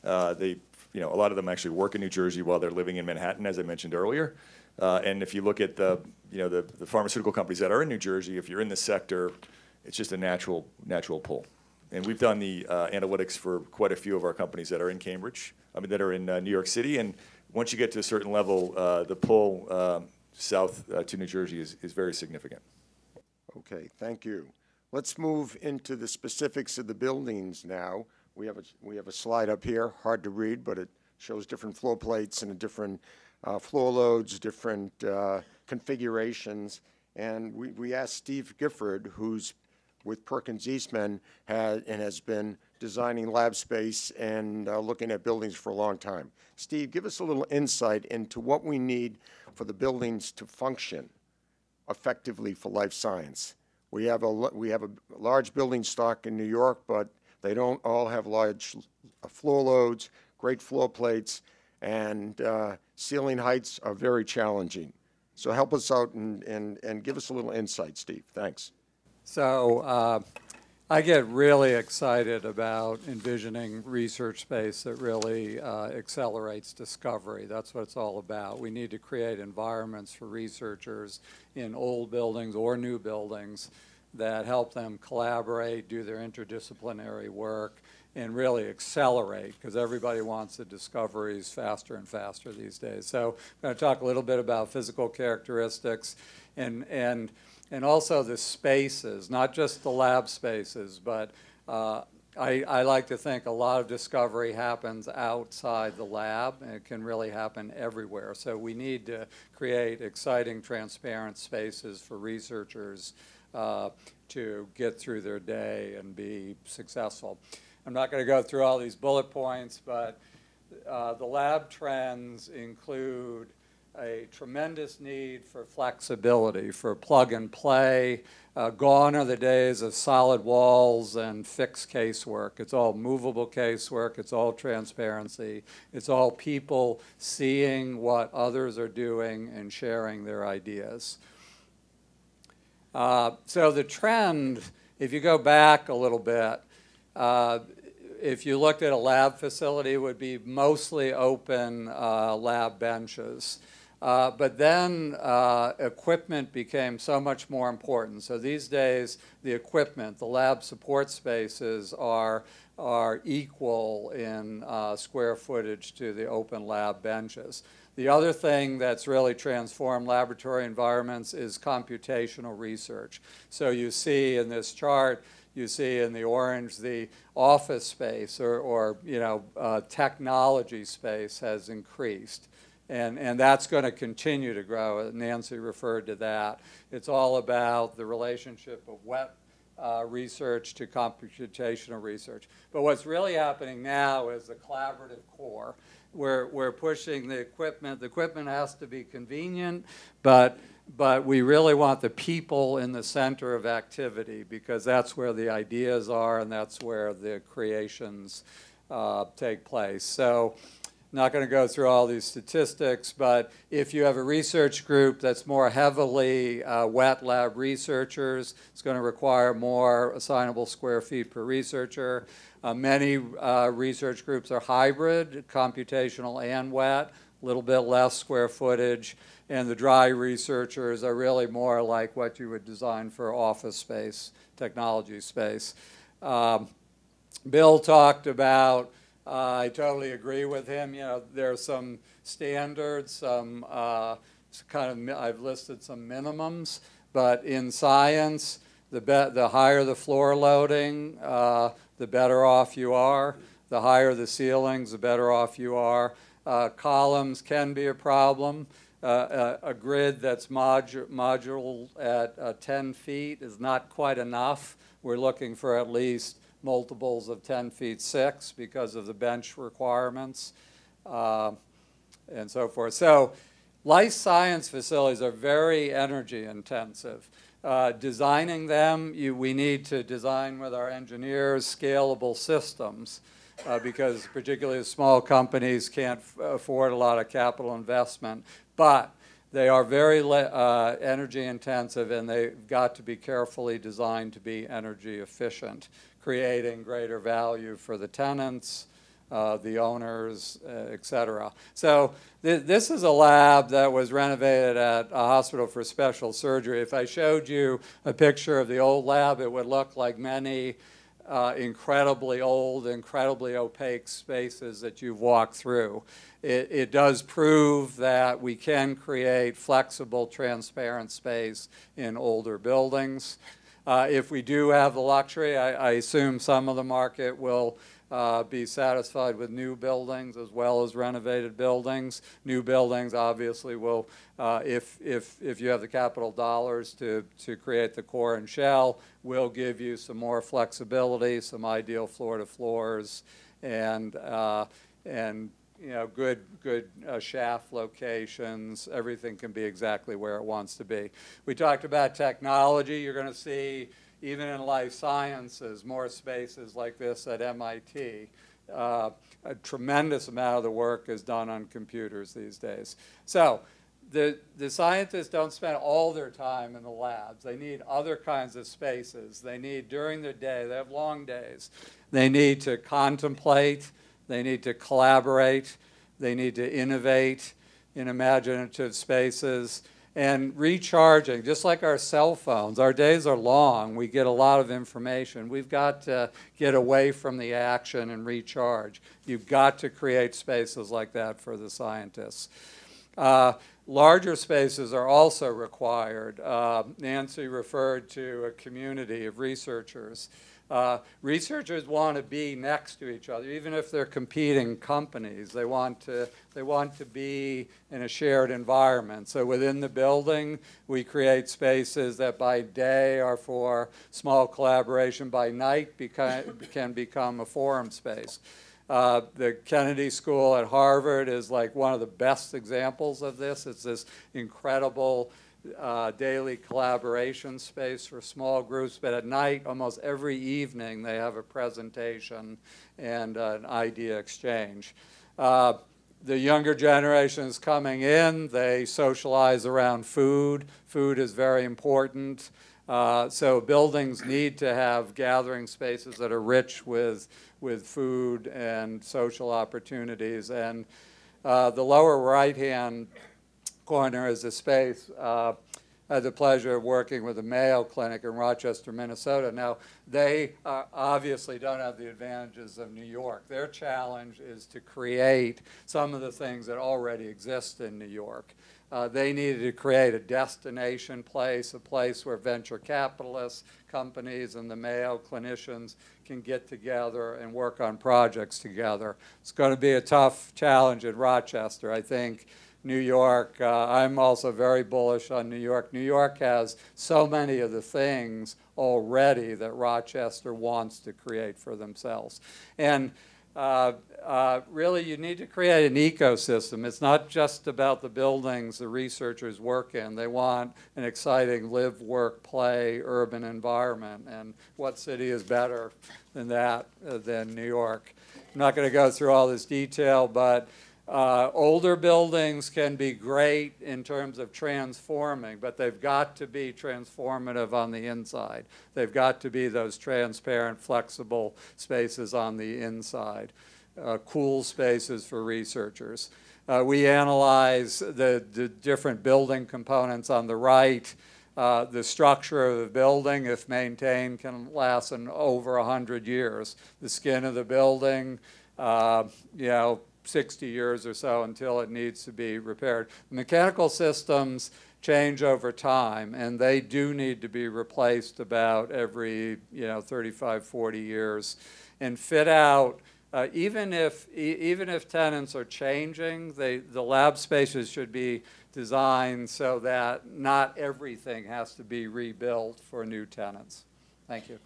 Uh, they you know, a lot of them actually work in New Jersey while they're living in Manhattan, as I mentioned earlier. Uh, and if you look at the, you know, the, the pharmaceutical companies that are in New Jersey, if you're in the sector, it's just a natural, natural pull. And we've done the uh, analytics for quite a few of our companies that are in Cambridge, I mean, that are in uh, New York City. And once you get to a certain level, uh, the pull um south uh, to New Jersey is, is very significant. Okay, thank you. Let's move into the specifics of the buildings now. We have a, we have a slide up here, hard to read, but it shows different floor plates and different uh, floor loads, different uh, configurations. And we, we asked Steve Gifford, who's with Perkins Eastman, had, and has been designing lab space and uh, looking at buildings for a long time. Steve, give us a little insight into what we need for the buildings to function effectively for life science. We have a, we have a large building stock in New York, but they don't all have large uh, floor loads, great floor plates, and uh, ceiling heights are very challenging. So help us out and, and, and give us a little insight, Steve. Thanks. So uh, I get really excited about envisioning research space that really uh, accelerates discovery. That's what it's all about. We need to create environments for researchers in old buildings or new buildings that help them collaborate, do their interdisciplinary work, and really accelerate, because everybody wants the discoveries faster and faster these days. So I'm going to talk a little bit about physical characteristics and, and, and also the spaces, not just the lab spaces, but uh, I, I like to think a lot of discovery happens outside the lab, and it can really happen everywhere. So we need to create exciting, transparent spaces for researchers uh, to get through their day and be successful. I'm not going to go through all these bullet points, but uh, the lab trends include a tremendous need for flexibility, for plug and play. Uh, gone are the days of solid walls and fixed casework. It's all movable casework, it's all transparency, it's all people seeing what others are doing and sharing their ideas. Uh, so the trend, if you go back a little bit, uh, if you looked at a lab facility, it would be mostly open uh, lab benches. Uh, but then uh, equipment became so much more important. So these days, the equipment, the lab support spaces are, are equal in uh, square footage to the open lab benches. The other thing that's really transformed laboratory environments is computational research. So you see in this chart, you see in the orange the office space or, or you know, uh, technology space has increased. And, and that's going to continue to grow. Nancy referred to that. It's all about the relationship of wet uh, research to computational research. But what's really happening now is the collaborative core. We're, we're pushing the equipment. The equipment has to be convenient, but, but we really want the people in the center of activity because that's where the ideas are and that's where the creations uh, take place. So not going to go through all these statistics, but if you have a research group that's more heavily uh, wet lab researchers, it's going to require more assignable square feet per researcher. Uh, many uh, research groups are hybrid, computational and wet, a little bit less square footage. And the dry researchers are really more like what you would design for office space, technology space. Um, Bill talked about uh, I totally agree with him. You know, there are some standards, some uh, kind of, I've listed some minimums, but in science, the, the higher the floor loading, uh, the better off you are. The higher the ceilings, the better off you are. Uh, columns can be a problem. Uh, a, a, grid that's modu- modular at uh, 10 feet is not quite enough. We're looking for at least multiples of 10 feet 6 because of the bench requirements uh, and so forth. So life science facilities are very energy intensive. Uh, designing them, you, we need to design with our engineers scalable systems uh, because particularly small companies can't afford a lot of capital investment. But they are very uh, energy intensive and they've got to be carefully designed to be energy efficient creating greater value for the tenants, uh, the owners, uh, et cetera. So th- this is a lab that was renovated at a hospital for special surgery. If I showed you a picture of the old lab, it would look like many uh, incredibly old, incredibly opaque spaces that you've walked through. It, it does prove that we can create flexible, transparent space in older buildings. Uh, if we do have the luxury, I, I assume some of the market will uh, be satisfied with new buildings as well as renovated buildings. New buildings obviously will, uh, if, if, if you have the capital dollars to, to create the core and shell, will give you some more flexibility, some ideal floor to floors, and, uh, and you know, good, good uh, shaft locations. Everything can be exactly where it wants to be. We talked about technology. You're going to see even in life sciences, more spaces like this at MIT. Uh, a tremendous amount of the work is done on computers these days. So the, the scientists don't spend all their time in the labs. They need other kinds of spaces. They need, during their day, they have long days. They need to contemplate. They need to collaborate. They need to innovate in imaginative spaces and recharging, just like our cell phones. Our days are long. We get a lot of information. We've got to get away from the action and recharge. You've got to create spaces like that for the scientists. Uh, larger spaces are also required. Uh, Nancy referred to a community of researchers. Uh, researchers want to be next to each other, even if they're competing companies. They want to they want to be in a shared environment. So within the building, we create spaces that by day are for small collaboration, by night beca- can become a forum space. Uh, the Kennedy School at Harvard is like one of the best examples of this. It's this incredible uh, daily collaboration space for small groups, but at night, almost every evening, they have a presentation and uh, an idea exchange. Uh, the younger generation is coming in. They socialize around food. Food is very important. Uh, so buildings need to have gathering spaces that are rich with, with food and social opportunities. And uh, the lower right-hand corner is a space. Uh, I had the pleasure of working with the Mayo Clinic in Rochester, Minnesota. Now, they obviously don't have the advantages of New York. Their challenge is to create some of the things that already exist in New York. Uh, they needed to create a destination place, a place where venture capitalists, companies, and the Mayo clinicians can get together and work on projects together. It's going to be a tough challenge in Rochester. I think New York. Uh, I'm also very bullish on New York. New York has so many of the things already that Rochester wants to create for themselves. And uh, uh, really, you need to create an ecosystem. It's not just about the buildings the researchers work in. They want an exciting live, work, play, urban environment. And what city is better than that uh, than New York? I'm not going to go through all this detail, but uh, older buildings can be great in terms of transforming, but they've got to be transformative on the inside. They've got to be those transparent, flexible spaces on the inside, uh, cool spaces for researchers. Uh, we analyze the, the, different building components on the right. Uh, the structure of the building, if maintained, can last in over 100 years. The skin of the building, uh, you know, 60 years or so until it needs to be repaired. Mechanical systems change over time, and they do need to be replaced about every, you know, 35, 40 years. And fit out, uh, even if e even if tenants are changing, they, the lab spaces should be designed so that not everything has to be rebuilt for new tenants. Thank you.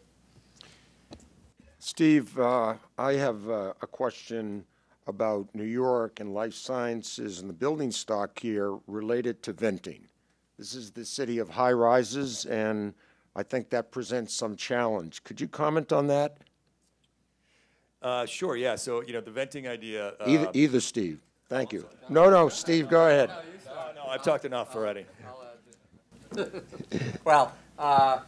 Steve, uh, I have uh, a question about New York and life sciences and the building stock here related to venting. This is the city of high rises, and I think that presents some challenge. Could you comment on that? Uh, sure, yeah. So, you know, the venting idea. Uh, Either, either Steve. Thank you. No, no, Steve, go ahead. no, no, I've talked enough already. *laughs* well, uh,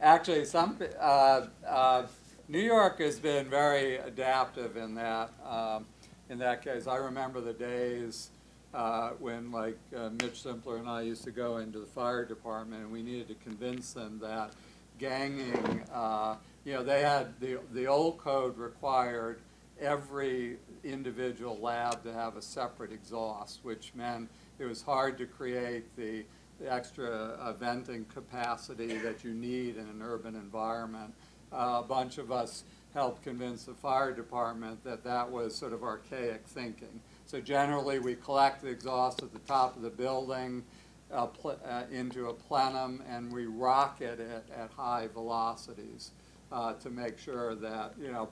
actually, some uh, uh, New York has been very adaptive in that, um, in that case. I remember the days uh, when like uh, Mitch Simpler and I used to go into the fire department and we needed to convince them that ganging, uh, you know, they had, the, the old code required every individual lab to have a separate exhaust, which meant it was hard to create the, the extra venting capacity that you need in an urban environment. Uh, a bunch of us helped convince the fire department that that was sort of archaic thinking. So generally, we collect the exhaust at the top of the building uh, uh, into a plenum, and we rocket it at high velocities uh, to make sure that, you know,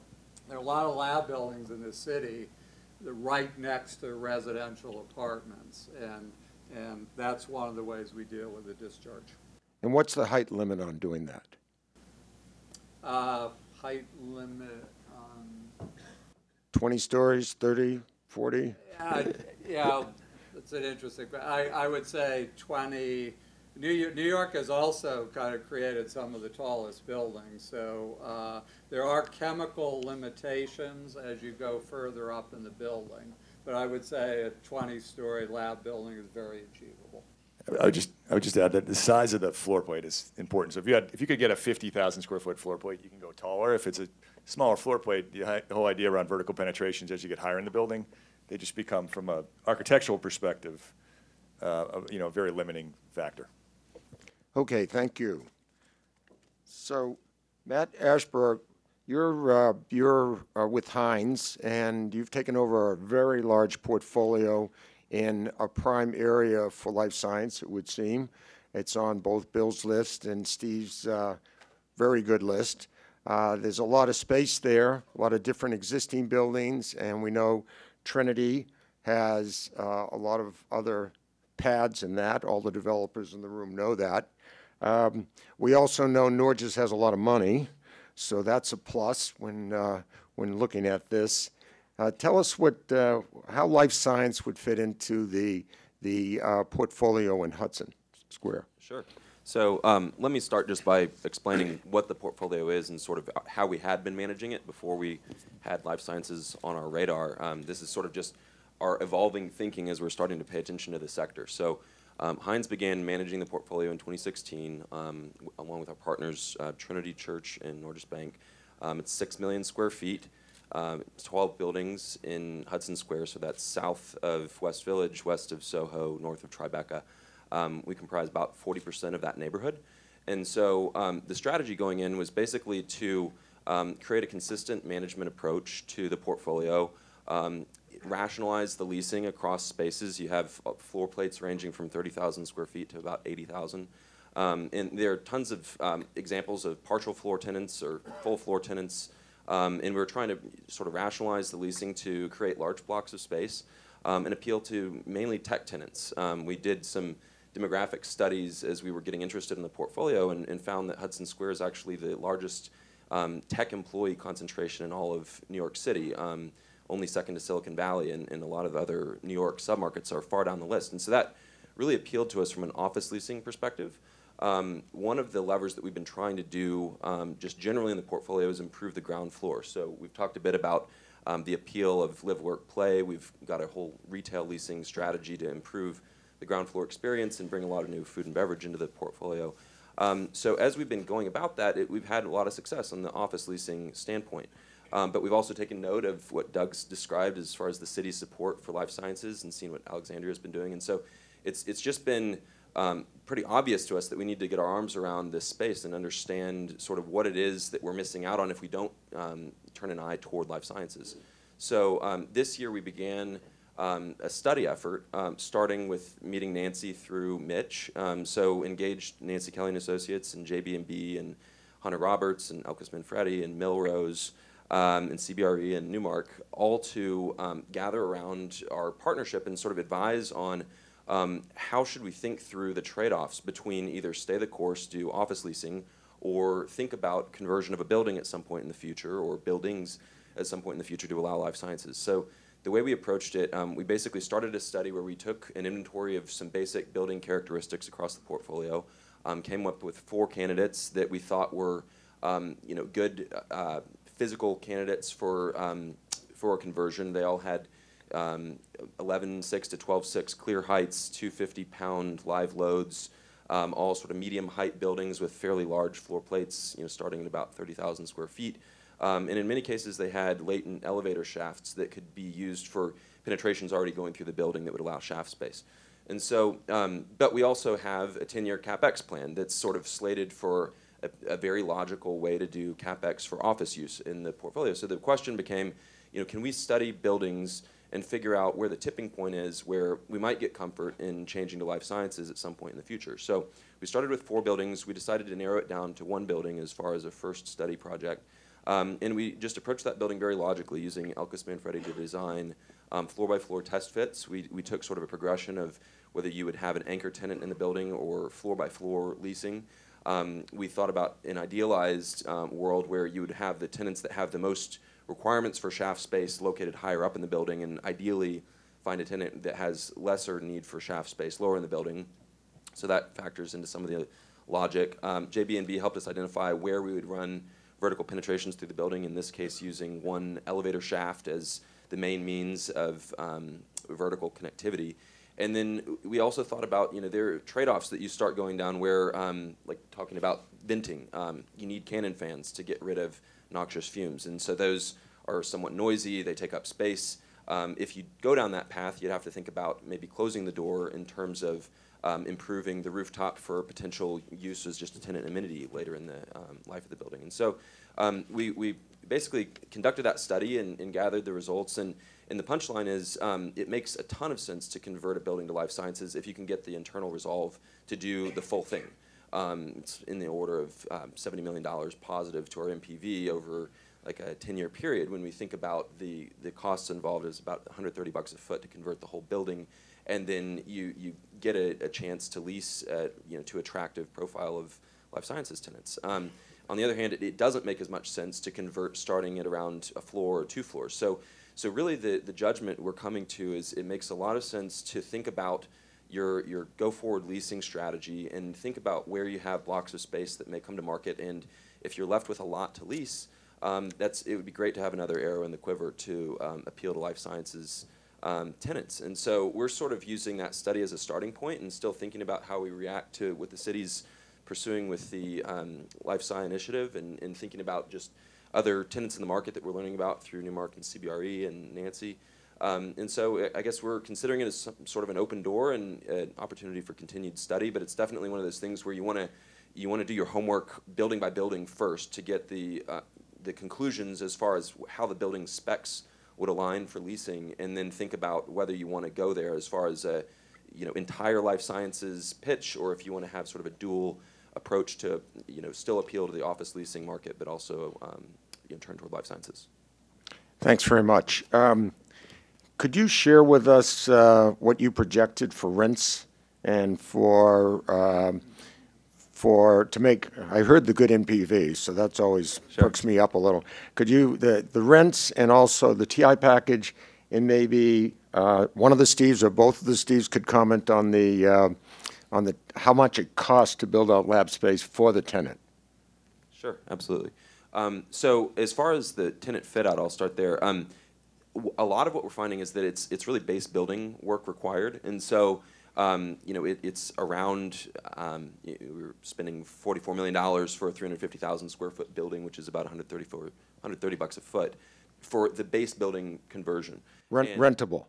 there are a lot of lab buildings in this city that right next to residential apartments, and, and that's one of the ways we deal with the discharge. And what's the height limit on doing that? Uh, height limit on 20 stories, 30, 40? Yeah, yeah, that's an interesting, I, I would say twenty, New York, New York has also kind of created some of the tallest buildings, so, uh, there are chemical limitations as you go further up in the building, but I would say a twenty-story lab building is very achievable. I would just, I would just add that the size of the floor plate is important. So if you had, if you could get a fifty thousand square foot floor plate, you can go taller. If it's a smaller floor plate, the, whole idea around vertical penetrations as you get higher in the building, they just become, from a architectural perspective, uh, a- you know, a very limiting factor. Okay, thank you. So, Matt Ashbaugh, you're, uh, you're uh, with Hines, and you've taken over a very large portfolio in a prime area for life science, it would seem. It's on both Bill's list and Steve's uh, very good list. Uh, There's a lot of space there, a lot of different existing buildings, and we know Trinity has uh, a lot of other pads in that. All the developers in the room know that. Um, We also know Norges has a lot of money, so that's a plus when, uh, when looking at this. Uh, Tell us what, uh, how life science would fit into the, the uh, portfolio in Hudson Square. Sure. So um, let me start just by explaining what the portfolio is and sort of how we had been managing it before we had life sciences on our radar. Um, this is sort of just our evolving thinking as we're starting to pay attention to the sector. So um, Hines began managing the portfolio in 2016, um, along with our partners uh, Trinity Church and Norges Bank. Um, it's six million square feet. Um, 12 buildings in Hudson Square, so that's south of West Village, west of Soho, north of Tribeca. Um, we comprise about 40% of that neighborhood. And so um, the strategy going in was basically to um, create a consistent management approach to the portfolio, um, rationalize the leasing across spaces. You have uh, floor plates ranging from 30,000 square feet to about 80,000. Um, and there are tons of examples of partial floor tenants or full floor tenants. Um, and we were trying to sort of rationalize the leasing to create large blocks of space um, and appeal to mainly tech tenants. Um, we did some demographic studies as we were getting interested in the portfolio and, and found that Hudson Square is actually the largest um, tech employee concentration in all of New York City, um, only second to Silicon Valley, and, and a lot of the other New York submarkets are far down the list. And so that really appealed to us from an office leasing perspective. Um, one of the levers that we've been trying to do, um, just generally in the portfolio, is improve the ground floor. So we've talked a bit about um, the appeal of live, work, play. We've got a whole retail leasing strategy to improve the ground floor experience and bring a lot of new food and beverage into the portfolio. Um, so as we've been going about that, it, we've had a lot of success on the office leasing standpoint. Um, but we've also taken note of what Doug's described as far as the city's support for life sciences and seen what Alexandria has been doing. And so it's, it's just been um, pretty obvious to us that we need to get our arms around this space and understand sort of what it is that we're missing out on if we don't um, turn an eye toward life sciences. So um, this year we began um, a study effort, um, starting with meeting Nancy through Mitch. Um, so engaged Nancy Kelley and Associates and JB&B and Hunter Roberts and Elkus Manfredi and Milrose um, and CBRE and Newmark, all to gather around our partnership and sort of advise on um, how should we think through the trade-offs between either stay the course, do office leasing, or think about conversion of a building at some point in the future, or buildings at some point in the future to allow life sciences. So the way we approached it, um, we basically started a study where we took an inventory of some basic building characteristics across the portfolio, um, came up with four candidates that we thought were, um, you know, good uh, physical candidates for, um, for conversion. They all had um, 11.6 to 12.6 clear heights, 250-pound live loads, um, all sort of medium height buildings with fairly large floor plates, you know, starting at about 30,000 square feet. Um, and in many cases, they had latent elevator shafts that could be used for penetrations already going through the building that would allow shaft space. And so, um, but we also have a 10-year CapEx plan that's sort of slated for a, a, very logical way to do CapEx for office use in the portfolio. So the question became, you know, can we study buildings and figure out where the tipping point is where we might get comfort in changing to life sciences at some point in the future. So we started with four buildings. We decided to narrow it down to one building as far as a first study project. Um, and we just approached that building very logically using Elkus Manfredi to design um, floor-by-floor test fits. We, we took sort of a progression of whether you would have an anchor tenant in the building or floor-by-floor leasing. Um, we thought about an idealized um, world where you would have the tenants that have the most requirements for shaft space located higher up in the building and ideally find a tenant that has lesser need for shaft space lower in the building. So that factors into some of the logic. Um, JB&B helped us identify where we would run vertical penetrations through the building, in this case using one elevator shaft as the main means of um, vertical connectivity. And then we also thought about, you know, there are trade-offs that you start going down where, um, like talking about venting, um, you need cannon fans to get rid of noxious fumes. And so those are somewhat noisy, they take up space. Um, if you go down that path, you'd have to think about maybe closing the door in terms of um, improving the rooftop for potential use as just a tenant amenity later in the um, life of the building. And so um, we, we basically conducted that study and, and gathered the results. And, and the punchline is um, it makes a ton of sense to convert a building to life sciences if you can get the internal resolve to do the full thing. Um, it's in the order of um, $70 million positive to our NPV over like a 10-year period. When we think about the, the costs involved is about 130 bucks a foot to convert the whole building. And then you, you get a, a chance to lease at, you know, to attractive profile of life sciences tenants. Um, on the other hand, it, it, doesn't make as much sense to convert starting at around a floor or two floors. So, so really the, the judgment we're coming to is it makes a lot of sense to think about your, your go-forward leasing strategy and think about where you have blocks of space that may come to market. And if you're left with a lot to lease, um, that's, it would be great to have another arrow in the quiver to um, appeal to life sciences um, tenants. And so we're sort of using that study as a starting point and still thinking about how we react to what the city's pursuing with the um, Life Sci initiative and, and thinking about just other tenants in the market that we're learning about through Newmark and CBRE and Nancy. Um, and so I guess we're considering it as some, sort of an open door and an opportunity for continued study, but it's definitely one of those things where you want to you want to do your homework building by building first to get the uh, the conclusions as far as how the building specs would align for leasing, and then think about whether you want to go there as far as a you know entire life sciences pitch, or if you want to have sort of a dual approach to you know still appeal to the office leasing market, but also um, you know, turn toward life sciences. Thanks very much. Um, could you share with us uh, what you projected for rents and for um, for to make? I heard the good NPV, so that's always Sure. perks me up a little. Could you the the rents and also the TI package, and maybe uh, one of the Steves or both of the Steves could comment on the uh, on the how much it costs to build out lab space for the tenant. Sure, absolutely. Um, so as far as the tenant fit out, I'll start there. Um, a lot of what we're finding is that it's it's really base building work required, and so um, you know it, it's around um, we are spending forty four million dollars for a three hundred fifty thousand square foot building, which is about 134 130 bucks a foot for the base building conversion. Rent, And- rentable.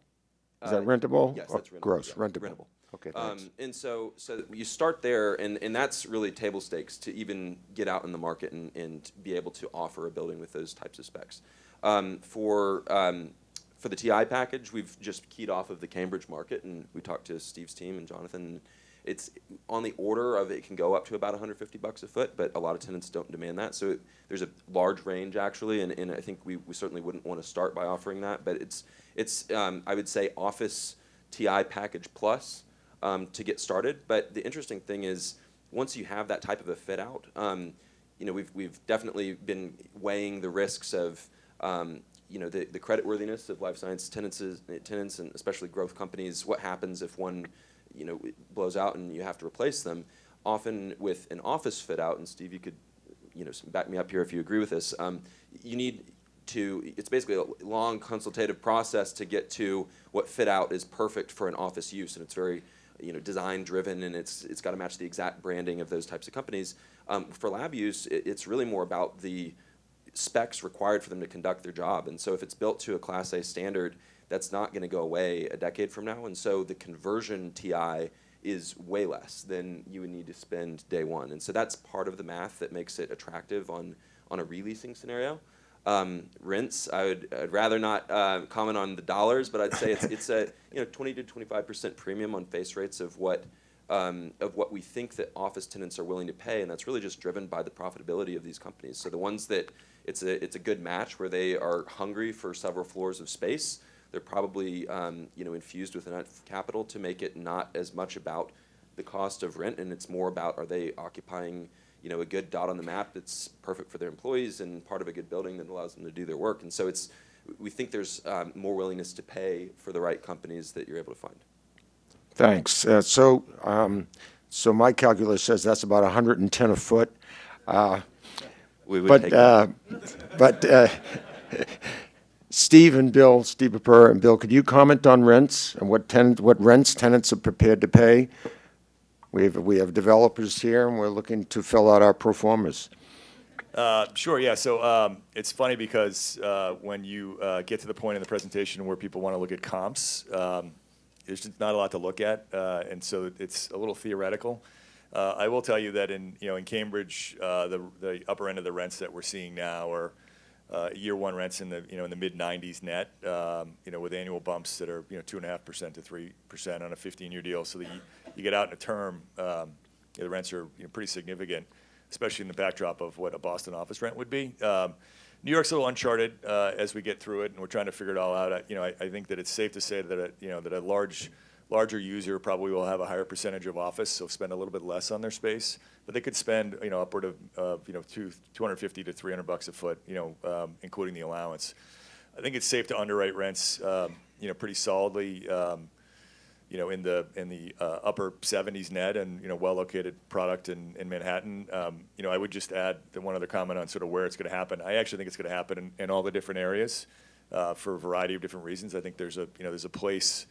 Is that Uh, rentable? Yes, that's rentable. Gross, yeah, rentable. rentable. Okay, thanks. Um, and so, so you start there, and, and that's really table stakes to even get out in the market and, and be able to offer a building with those types of specs. Um, for um, for the TI package, we've just keyed off of the Cambridge market, and we talked to Steve's team and Jonathan. It's on the order of it can go up to about 150 bucks a foot, but a lot of tenants don't demand that. So it, there's a large range actually, and, and I think we, we certainly wouldn't want to start by offering that. But it's it's um, I would say office TI package plus um, to get started. But the interesting thing is, once you have that type of a fit out, um, you know, we've, we've definitely been weighing the risks of, um, you know, the, the creditworthiness of life science tenants, tenants and especially growth companies. What happens if one, you know, blows out and you have to replace them? Often with an office fit out, and Steve, you could, you know, back me up here if you agree with this. Um, you need to, it's basically a long consultative process to get to what fit out is perfect for an office use, and it's very, you know, design driven, and it's it's got to match the exact branding of those types of companies. Um, for lab use, it, it's really more about the specs required for them to conduct their job, and so if it's built to a Class A standard, that's not going to go away a decade from now, and so the conversion TI is way less than you would need to spend day one, and so that's part of the math that makes it attractive on on a releasing scenario. Um, rents, I would I'd rather not uh, comment on the dollars, but I'd say it's it's a *laughs* you know 20 to 25 percent premium on face rates of what um, of what we think that office tenants are willing to pay, and that's really just driven by the profitability of these companies. So the ones that it's a it's a good match where they are hungry for several floors of space. They're probably um, you know infused with enough capital to make it not as much about the cost of rent, and it's more about are they occupying you know, a good dot on the map that's perfect for their employees and part of a good building that allows them to do their work. And so it's, we think there's um, more willingness to pay for the right companies that you're able to find. Thanks. Uh, So, um, so my calculus says that's about 110 a foot. Uh, We would But, take uh, but uh, Steve and Bill, Steve Purr and Bill, could you comment on rents and what tenant, what rents tenants are prepared to pay? We have, we have developers here, and we're looking to fill out our pro formas. Uh, Sure, yeah. So um, it's funny because uh, when you uh, get to the point in the presentation where people want to look at comps, um, there's just not a lot to look at, uh, and so it's a little theoretical. Uh, I will tell you that in, you know, in Cambridge, uh, the, the upper end of the rents that we're seeing now are uh, year one rents in the, you know, in the mid 90s net, um, you know, with annual bumps that are, you know, two and a half percent to three percent on a 15-year deal. So that you, you get out in a term, um, yeah, the rents are you know, pretty significant, especially in the backdrop of what a Boston office rent would be. Um, New York's a little uncharted uh, as we get through it, and we're trying to figure it all out. I, you know, I, I think that it's safe to say that a, you know that a large, larger user probably will have a higher percentage of office, so spend a little bit less on their space. But they could spend you know upward of uh, you know two 250 to 300 bucks a foot, you know, um, including the allowance. I think it's safe to underwrite rents, um, you know, pretty solidly. Um, you know, in the in the uh, upper 70s net and you know well-located product in, in Manhattan. Um, you know, I would just add the one other comment on sort of where it's going to happen. I actually think it's going to happen in, in all the different areas uh, for a variety of different reasons. I think there's a you know there's a place,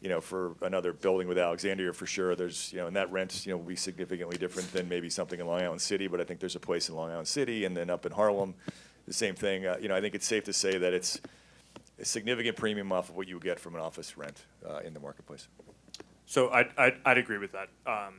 you know, for another building with Alexandria for sure. There's you know, and that rent you know will be significantly different than maybe something in Long Island City. But I think there's a place in Long Island City, and then up in Harlem, the same thing. Uh, you know, I think it's safe to say that it's a significant premium off of what you would get from an office rent uh, in the marketplace. So I'd, I'd, I'd agree with that, um,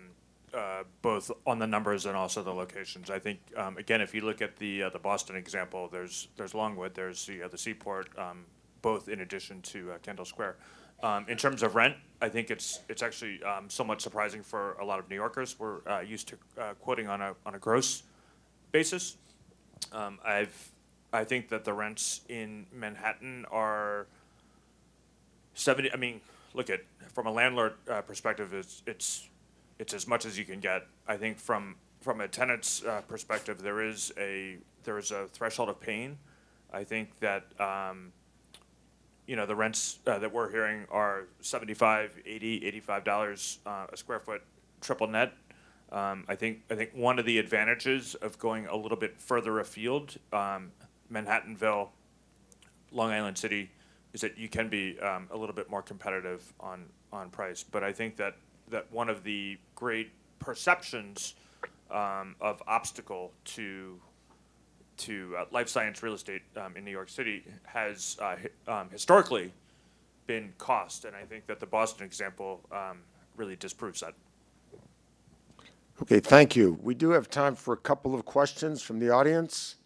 uh, both on the numbers and also the locations. I think, um, again, if you look at the, uh, the Boston example, there's, there's Longwood, there's the, the Seaport, um, both in addition to uh, Kendall Square. Um, in terms of rent, I think it's, it's actually um, somewhat surprising for a lot of New Yorkers. We're uh, used to uh, quoting on a, on a gross basis. Um, I've, I think that the rents in Manhattan are 70, I mean, look at, from a landlord uh, perspective, it's, it's, it's as much as you can get. I think from, from a tenant's uh, perspective, there is a, there is a threshold of pain. I think that, um, you know, the rents uh, that we're hearing are 75, 80, 85 dollars uh, a square foot, triple net. Um, I think I think one of the advantages of going a little bit further afield, um, Manhattanville, Long Island City, is that you can be um, a little bit more competitive on on price. But I think that that one of the great perceptions um, of obstacle to to uh, life science real estate um, in New York City has uh, um, historically been cost, and I think that the Boston example um, really disproves that. Okay, thank you. We do have time for a couple of questions from the audience.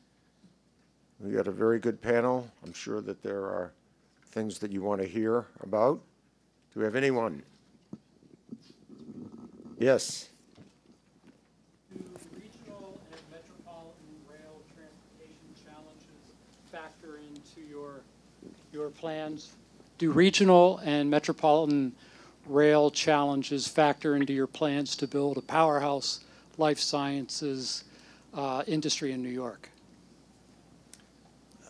We got a very good panel. I'm sure that there are things that you want to hear about. Do we have anyone? Yes. Do regional and metropolitan rail transportation challenges factor into your, your plans? Do regional and metropolitan rail challenges factor into your plans to build a powerhouse life sciences uh, industry in New York?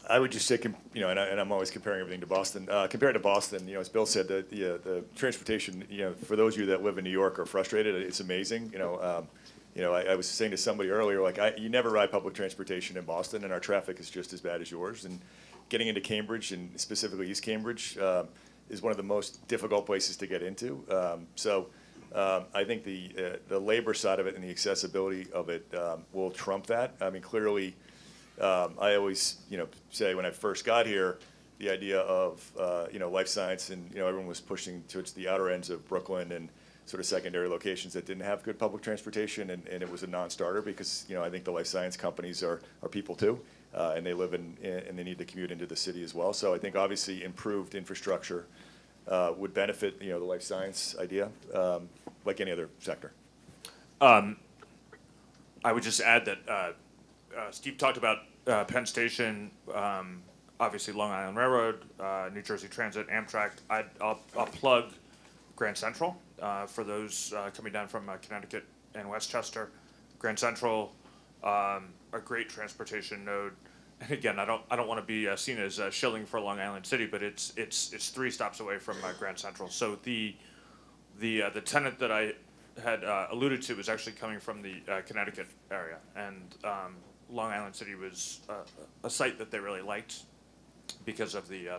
I would just say, you know, and, I, I'm always comparing everything to Boston. Uh, compared to Boston, you know, as Bill said, the, the, uh, the transportation, you know, for those of you that live in New York are frustrated. It's amazing. You know, um, you know, I, I was saying to somebody earlier, like, I, you never ride public transportation in Boston, and our traffic is just as bad as yours. And getting into Cambridge, and specifically East Cambridge, um, is one of the most difficult places to get into. Um, so um, I think the, uh, the labor side of it and the accessibility of it um, will trump that. I mean, clearly, um, I always, you know, say when I first got here, the idea of, uh, you know, life science and, you know, everyone was pushing towards the outer ends of Brooklyn and sort of secondary locations that didn't have good public transportation, and, and it was a non-starter because, you know, I think the life science companies are, are people too, uh, and they live in, and they need to commute into the city as well. So I think obviously improved infrastructure uh, would benefit, you know, the life science idea, um, like any other sector. I would just add that uh, uh, Steve talked about uh, Penn Station, um, obviously Long Island Railroad, uh, New Jersey Transit, Amtrak. I'd, I'll, I'll plug Grand Central for those coming down from Connecticut and Westchester. Grand Central, um, a great transportation node. And *laughs* again, I don't I don't want to be uh, seen as uh, shilling for Long Island City, but it's it's it's three stops away from uh, Grand Central. So the the uh, the tenant that I had uh, alluded to was actually coming from the uh, Connecticut area, and um, Long Island City was a site that they really liked because of the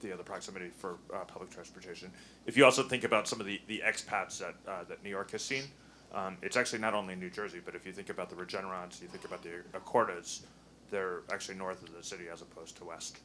the, the proximity for public transportation. If you also think about some of the, the expats that that New York has seen, um, it's actually not only New Jersey, but if you think about the Regenerons, you think about the Acordas, they're actually north of the city as opposed to west.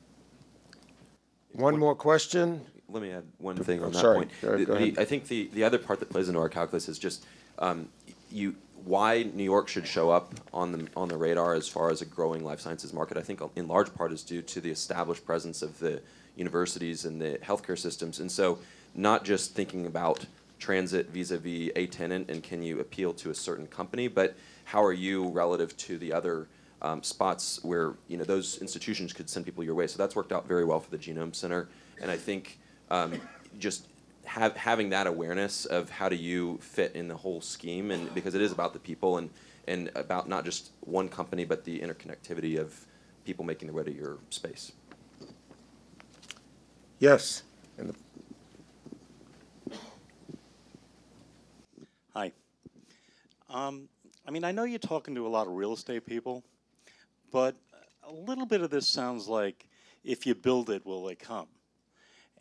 One more question? Let me add one thing on that sorry. point. Go- The- go the- I think the, the other part that plays into our calculus is just um, you why New York should show up on the on the radar as far as a growing life sciences market. I think in large part is due to the established presence of the universities and the healthcare systems, and so not just thinking about transit vis-a-vis a tenant and can you appeal to a certain company, but how are you relative to the other um, spots where you know those institutions could send people your way. So that's worked out very well for the Genome Center, and I think um, just have, having that awareness of how do you fit in the whole scheme, and because it is about the people and and about not just one company, but the interconnectivity of people making their way to your space. Yes. And the- Hi. Um, I mean, I know you're talking to a lot of real estate people, but a little bit of this sounds like if you build it, will they come?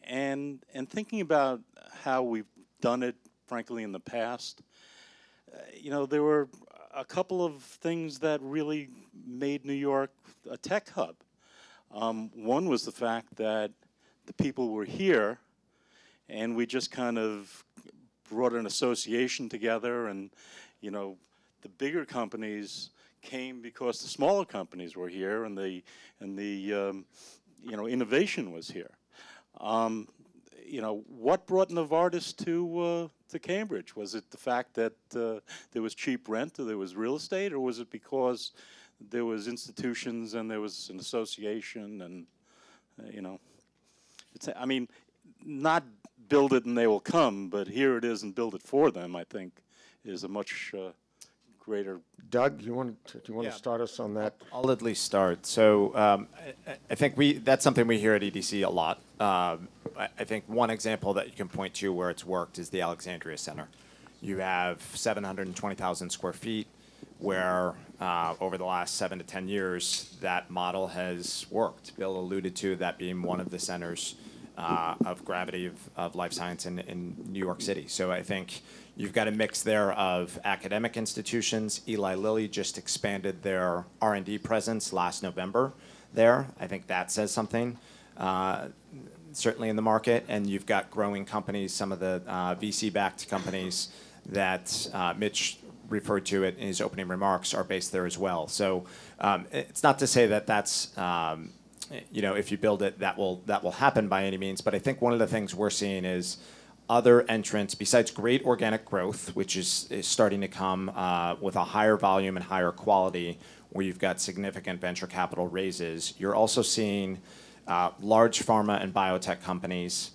And and thinking about how we've done it, frankly, in the past, uh, you know, there were a couple of things that really made New York a tech hub. Um, one was the fact that the people were here, and we just kind of brought an association together, and you know, the bigger companies came because the smaller companies were here, and the and the um, you know innovation was here. Um, you know, what brought Novartis to uh, to Cambridge? Was it the fact that uh, there was cheap rent, or there was real estate, or was it because there was institutions and there was an association, and uh, you know, it's, I mean, not build it and they will come, but here it is and build it for them. I think is a much uh, greater. Doug, you want, to- do you want Yeah. to start us on that? I'll at least start. So um, I, I think we that's something we hear at EDC a lot. Um, I, I think one example that you can point to where it's worked is the Alexandria Center. You have 720,000 square feet, where uh, over the last seven to 10 years that model has worked. Bill alluded to that being one of the centers uh, of gravity of, of life science in, in New York City. So I think you've got a mix there of academic institutions. Eli Lilly just expanded their R&D presence last November there. I think that says something. Uh, certainly in the market, and you've got growing companies, some of the uh, VC-backed companies that uh, Mitch referred to it in his opening remarks are based there as well. So um, it's not to say that that's um, you know if you build it that will that will happen by any means. But I think one of the things we're seeing is other entrants besides great organic growth, which is, is starting to come uh, with a higher volume and higher quality, where you've got significant venture capital raises. You're also seeing uh, large pharma and biotech companies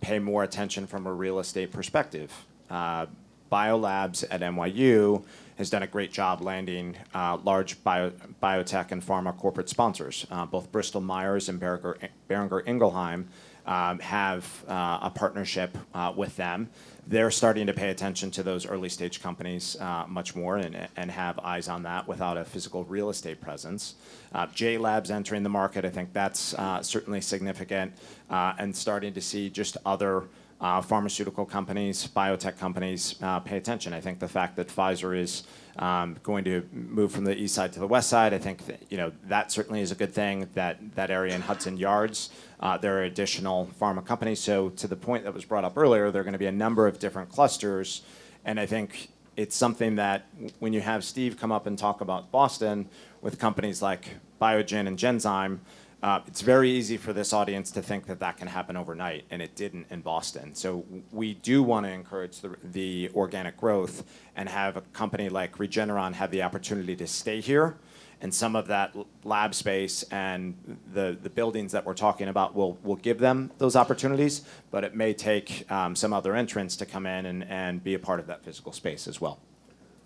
pay more attention from a real estate perspective. Uh, Biolabs at NYU has done a great job landing uh, large bio, biotech and pharma corporate sponsors. Uh, both Bristol Myers and Boehringer Ingelheim um, have uh, a partnership uh, with them. They're starting to pay attention to those early stage companies uh, much more and, and have eyes on that without a physical real estate presence. Uh, J Labs entering the market, I think that's certainly significant, and starting to see just other uh, pharmaceutical companies, biotech companies uh, pay attention. I think the fact that Pfizer is um, going to move from the east side to the west side, I think that, you know that certainly is a good thing. That that area in Hudson Yards, uh, there are additional pharma companies. So to the point that was brought up earlier, there are going to be a number of different clusters, and I think it's something that when you have Steve come up and talk about Boston with companies like Biogen and Genzyme. Uh, it's very easy for this audience to think that that can happen overnight, and it didn't in Boston. So we do want to encourage the, the organic growth and have a company like Regeneron have the opportunity to stay here. And some of that lab space and the, the buildings that we're talking about will, will give them those opportunities, but it may take um, some other entrants to come in and, and be a part of that physical space as well.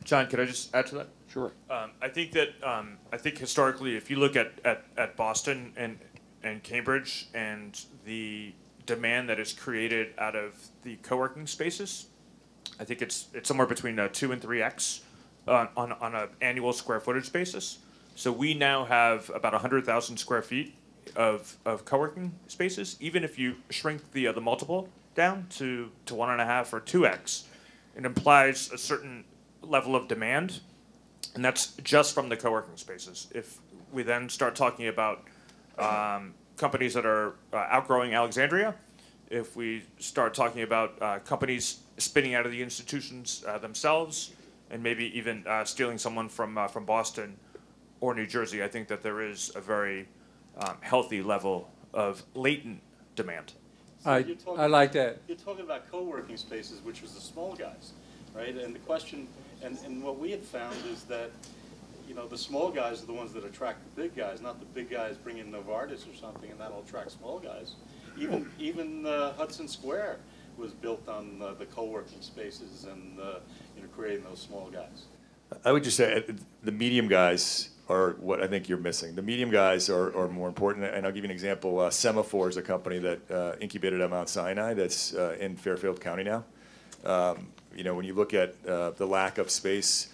John, could I just add to that? Sure. Um, I think that um, I think historically, if you look at, at, at Boston and and Cambridge and the demand that is created out of the co-working spaces, I think it's it's somewhere between a two and three x on on on an annual square footage basis. So we now have about hundred thousand square feet of of co-working spaces. Even if you shrink the uh, the multiple down to to one and a half or two x, it implies a certain level of demand and that's just from the co-working spaces. If we then start talking about um, companies that are uh, outgrowing Alexandria, if we start talking about uh, companies spinning out of the institutions uh, themselves, and maybe even uh, stealing someone from uh, from Boston or New Jersey, I think that there is a very um, healthy level of latent demand. I, you're talking- I like that. You're talking about co-working spaces, which was the small guys, right? And the question, and, and what we had found is that, you know, the small guys are the ones that attract the big guys, not the big guys bringing Novartis or something, and that'll attract small guys. Even, even uh, Hudson Square was built on uh, the co-working spaces and, uh, you know, creating those small guys. I would just say uh, the medium guys are what I think you're missing. The medium guys are, are more important, and I'll give you an example. Uh, Sema4 is a company that uh, incubated at Mount Sinai that's uh, in Fairfield County now. Um, you know, when you look at uh, the lack of space,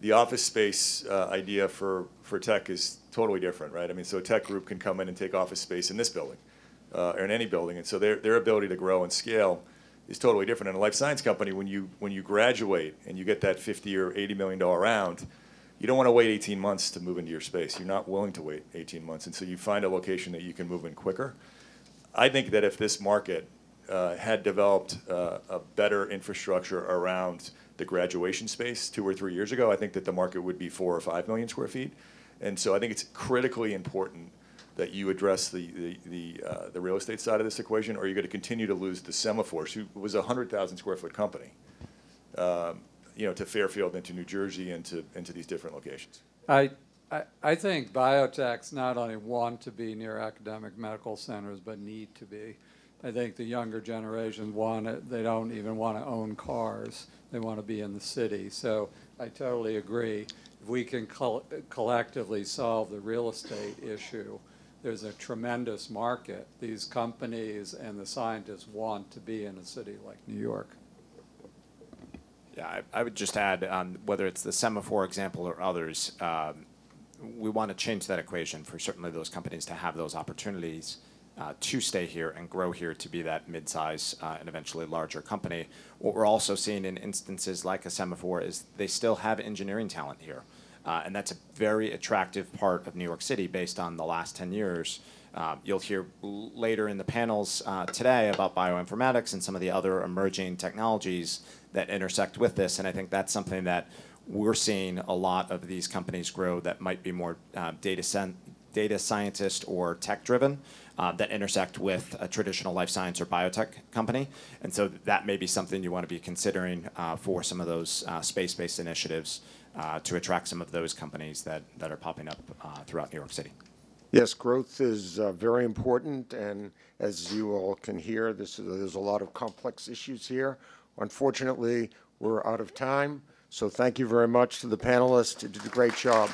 the office space uh, idea for, for tech is totally different, right? I mean, so a tech group can come in and take office space in this building uh, or in any building, and so their, their ability to grow and scale is totally different. In a life science company, when you when you graduate and you get that 50 or 80 million dollar round, you don't want to wait 18 months to move into your space. You're not willing to wait 18 months, and so you find a location that you can move in quicker. I think that if this market uh, had developed uh, a better infrastructure around the graduation space two or three years ago, I think that the market would be four or five million square feet. And so I think it's critically important that you address the, the, the, uh, the real estate side of this equation, or you're going to continue to lose the Sema4s, who was a 100,000 square foot company, um, you know, to Fairfield and to New Jersey and to, and to these different locations. I, I, I think biotechs not only want to be near academic medical centers, but need to be. I think the younger generation want it, they don't even want to own cars. They want to be in the city. So I totally agree. If we can col- collectively solve the real estate issue, there's a tremendous market. These companies and the scientists want to be in a city like New York. Yeah, I, I would just add, um, whether it's the Sema4 example or others, um, we want to change that equation for certainly those companies to have those opportunities uh, to stay here and grow here to be that mid-size uh, and eventually larger company. What we're also seeing in instances like a Sema4 is they still have engineering talent here. Uh, and that's a very attractive part of New York City based on the last 10 years. Uh, you'll hear later in the panels uh, today about bioinformatics and some of the other emerging technologies that intersect with this. And I think that's something that we're seeing a lot of these companies grow that might be more uh, data, data scientist or tech driven. Uh, that intersect with a traditional life science or biotech company. And so that may be something you want to be considering uh, for some of those uh, space based initiatives uh, to attract some of those companies that, that are popping up uh, throughout New York City. Yes, growth is very important, and as you all can hear, this is, there's a lot of complex issues here. Unfortunately, we're out of time, so thank you very much to the panelists. You did a great job.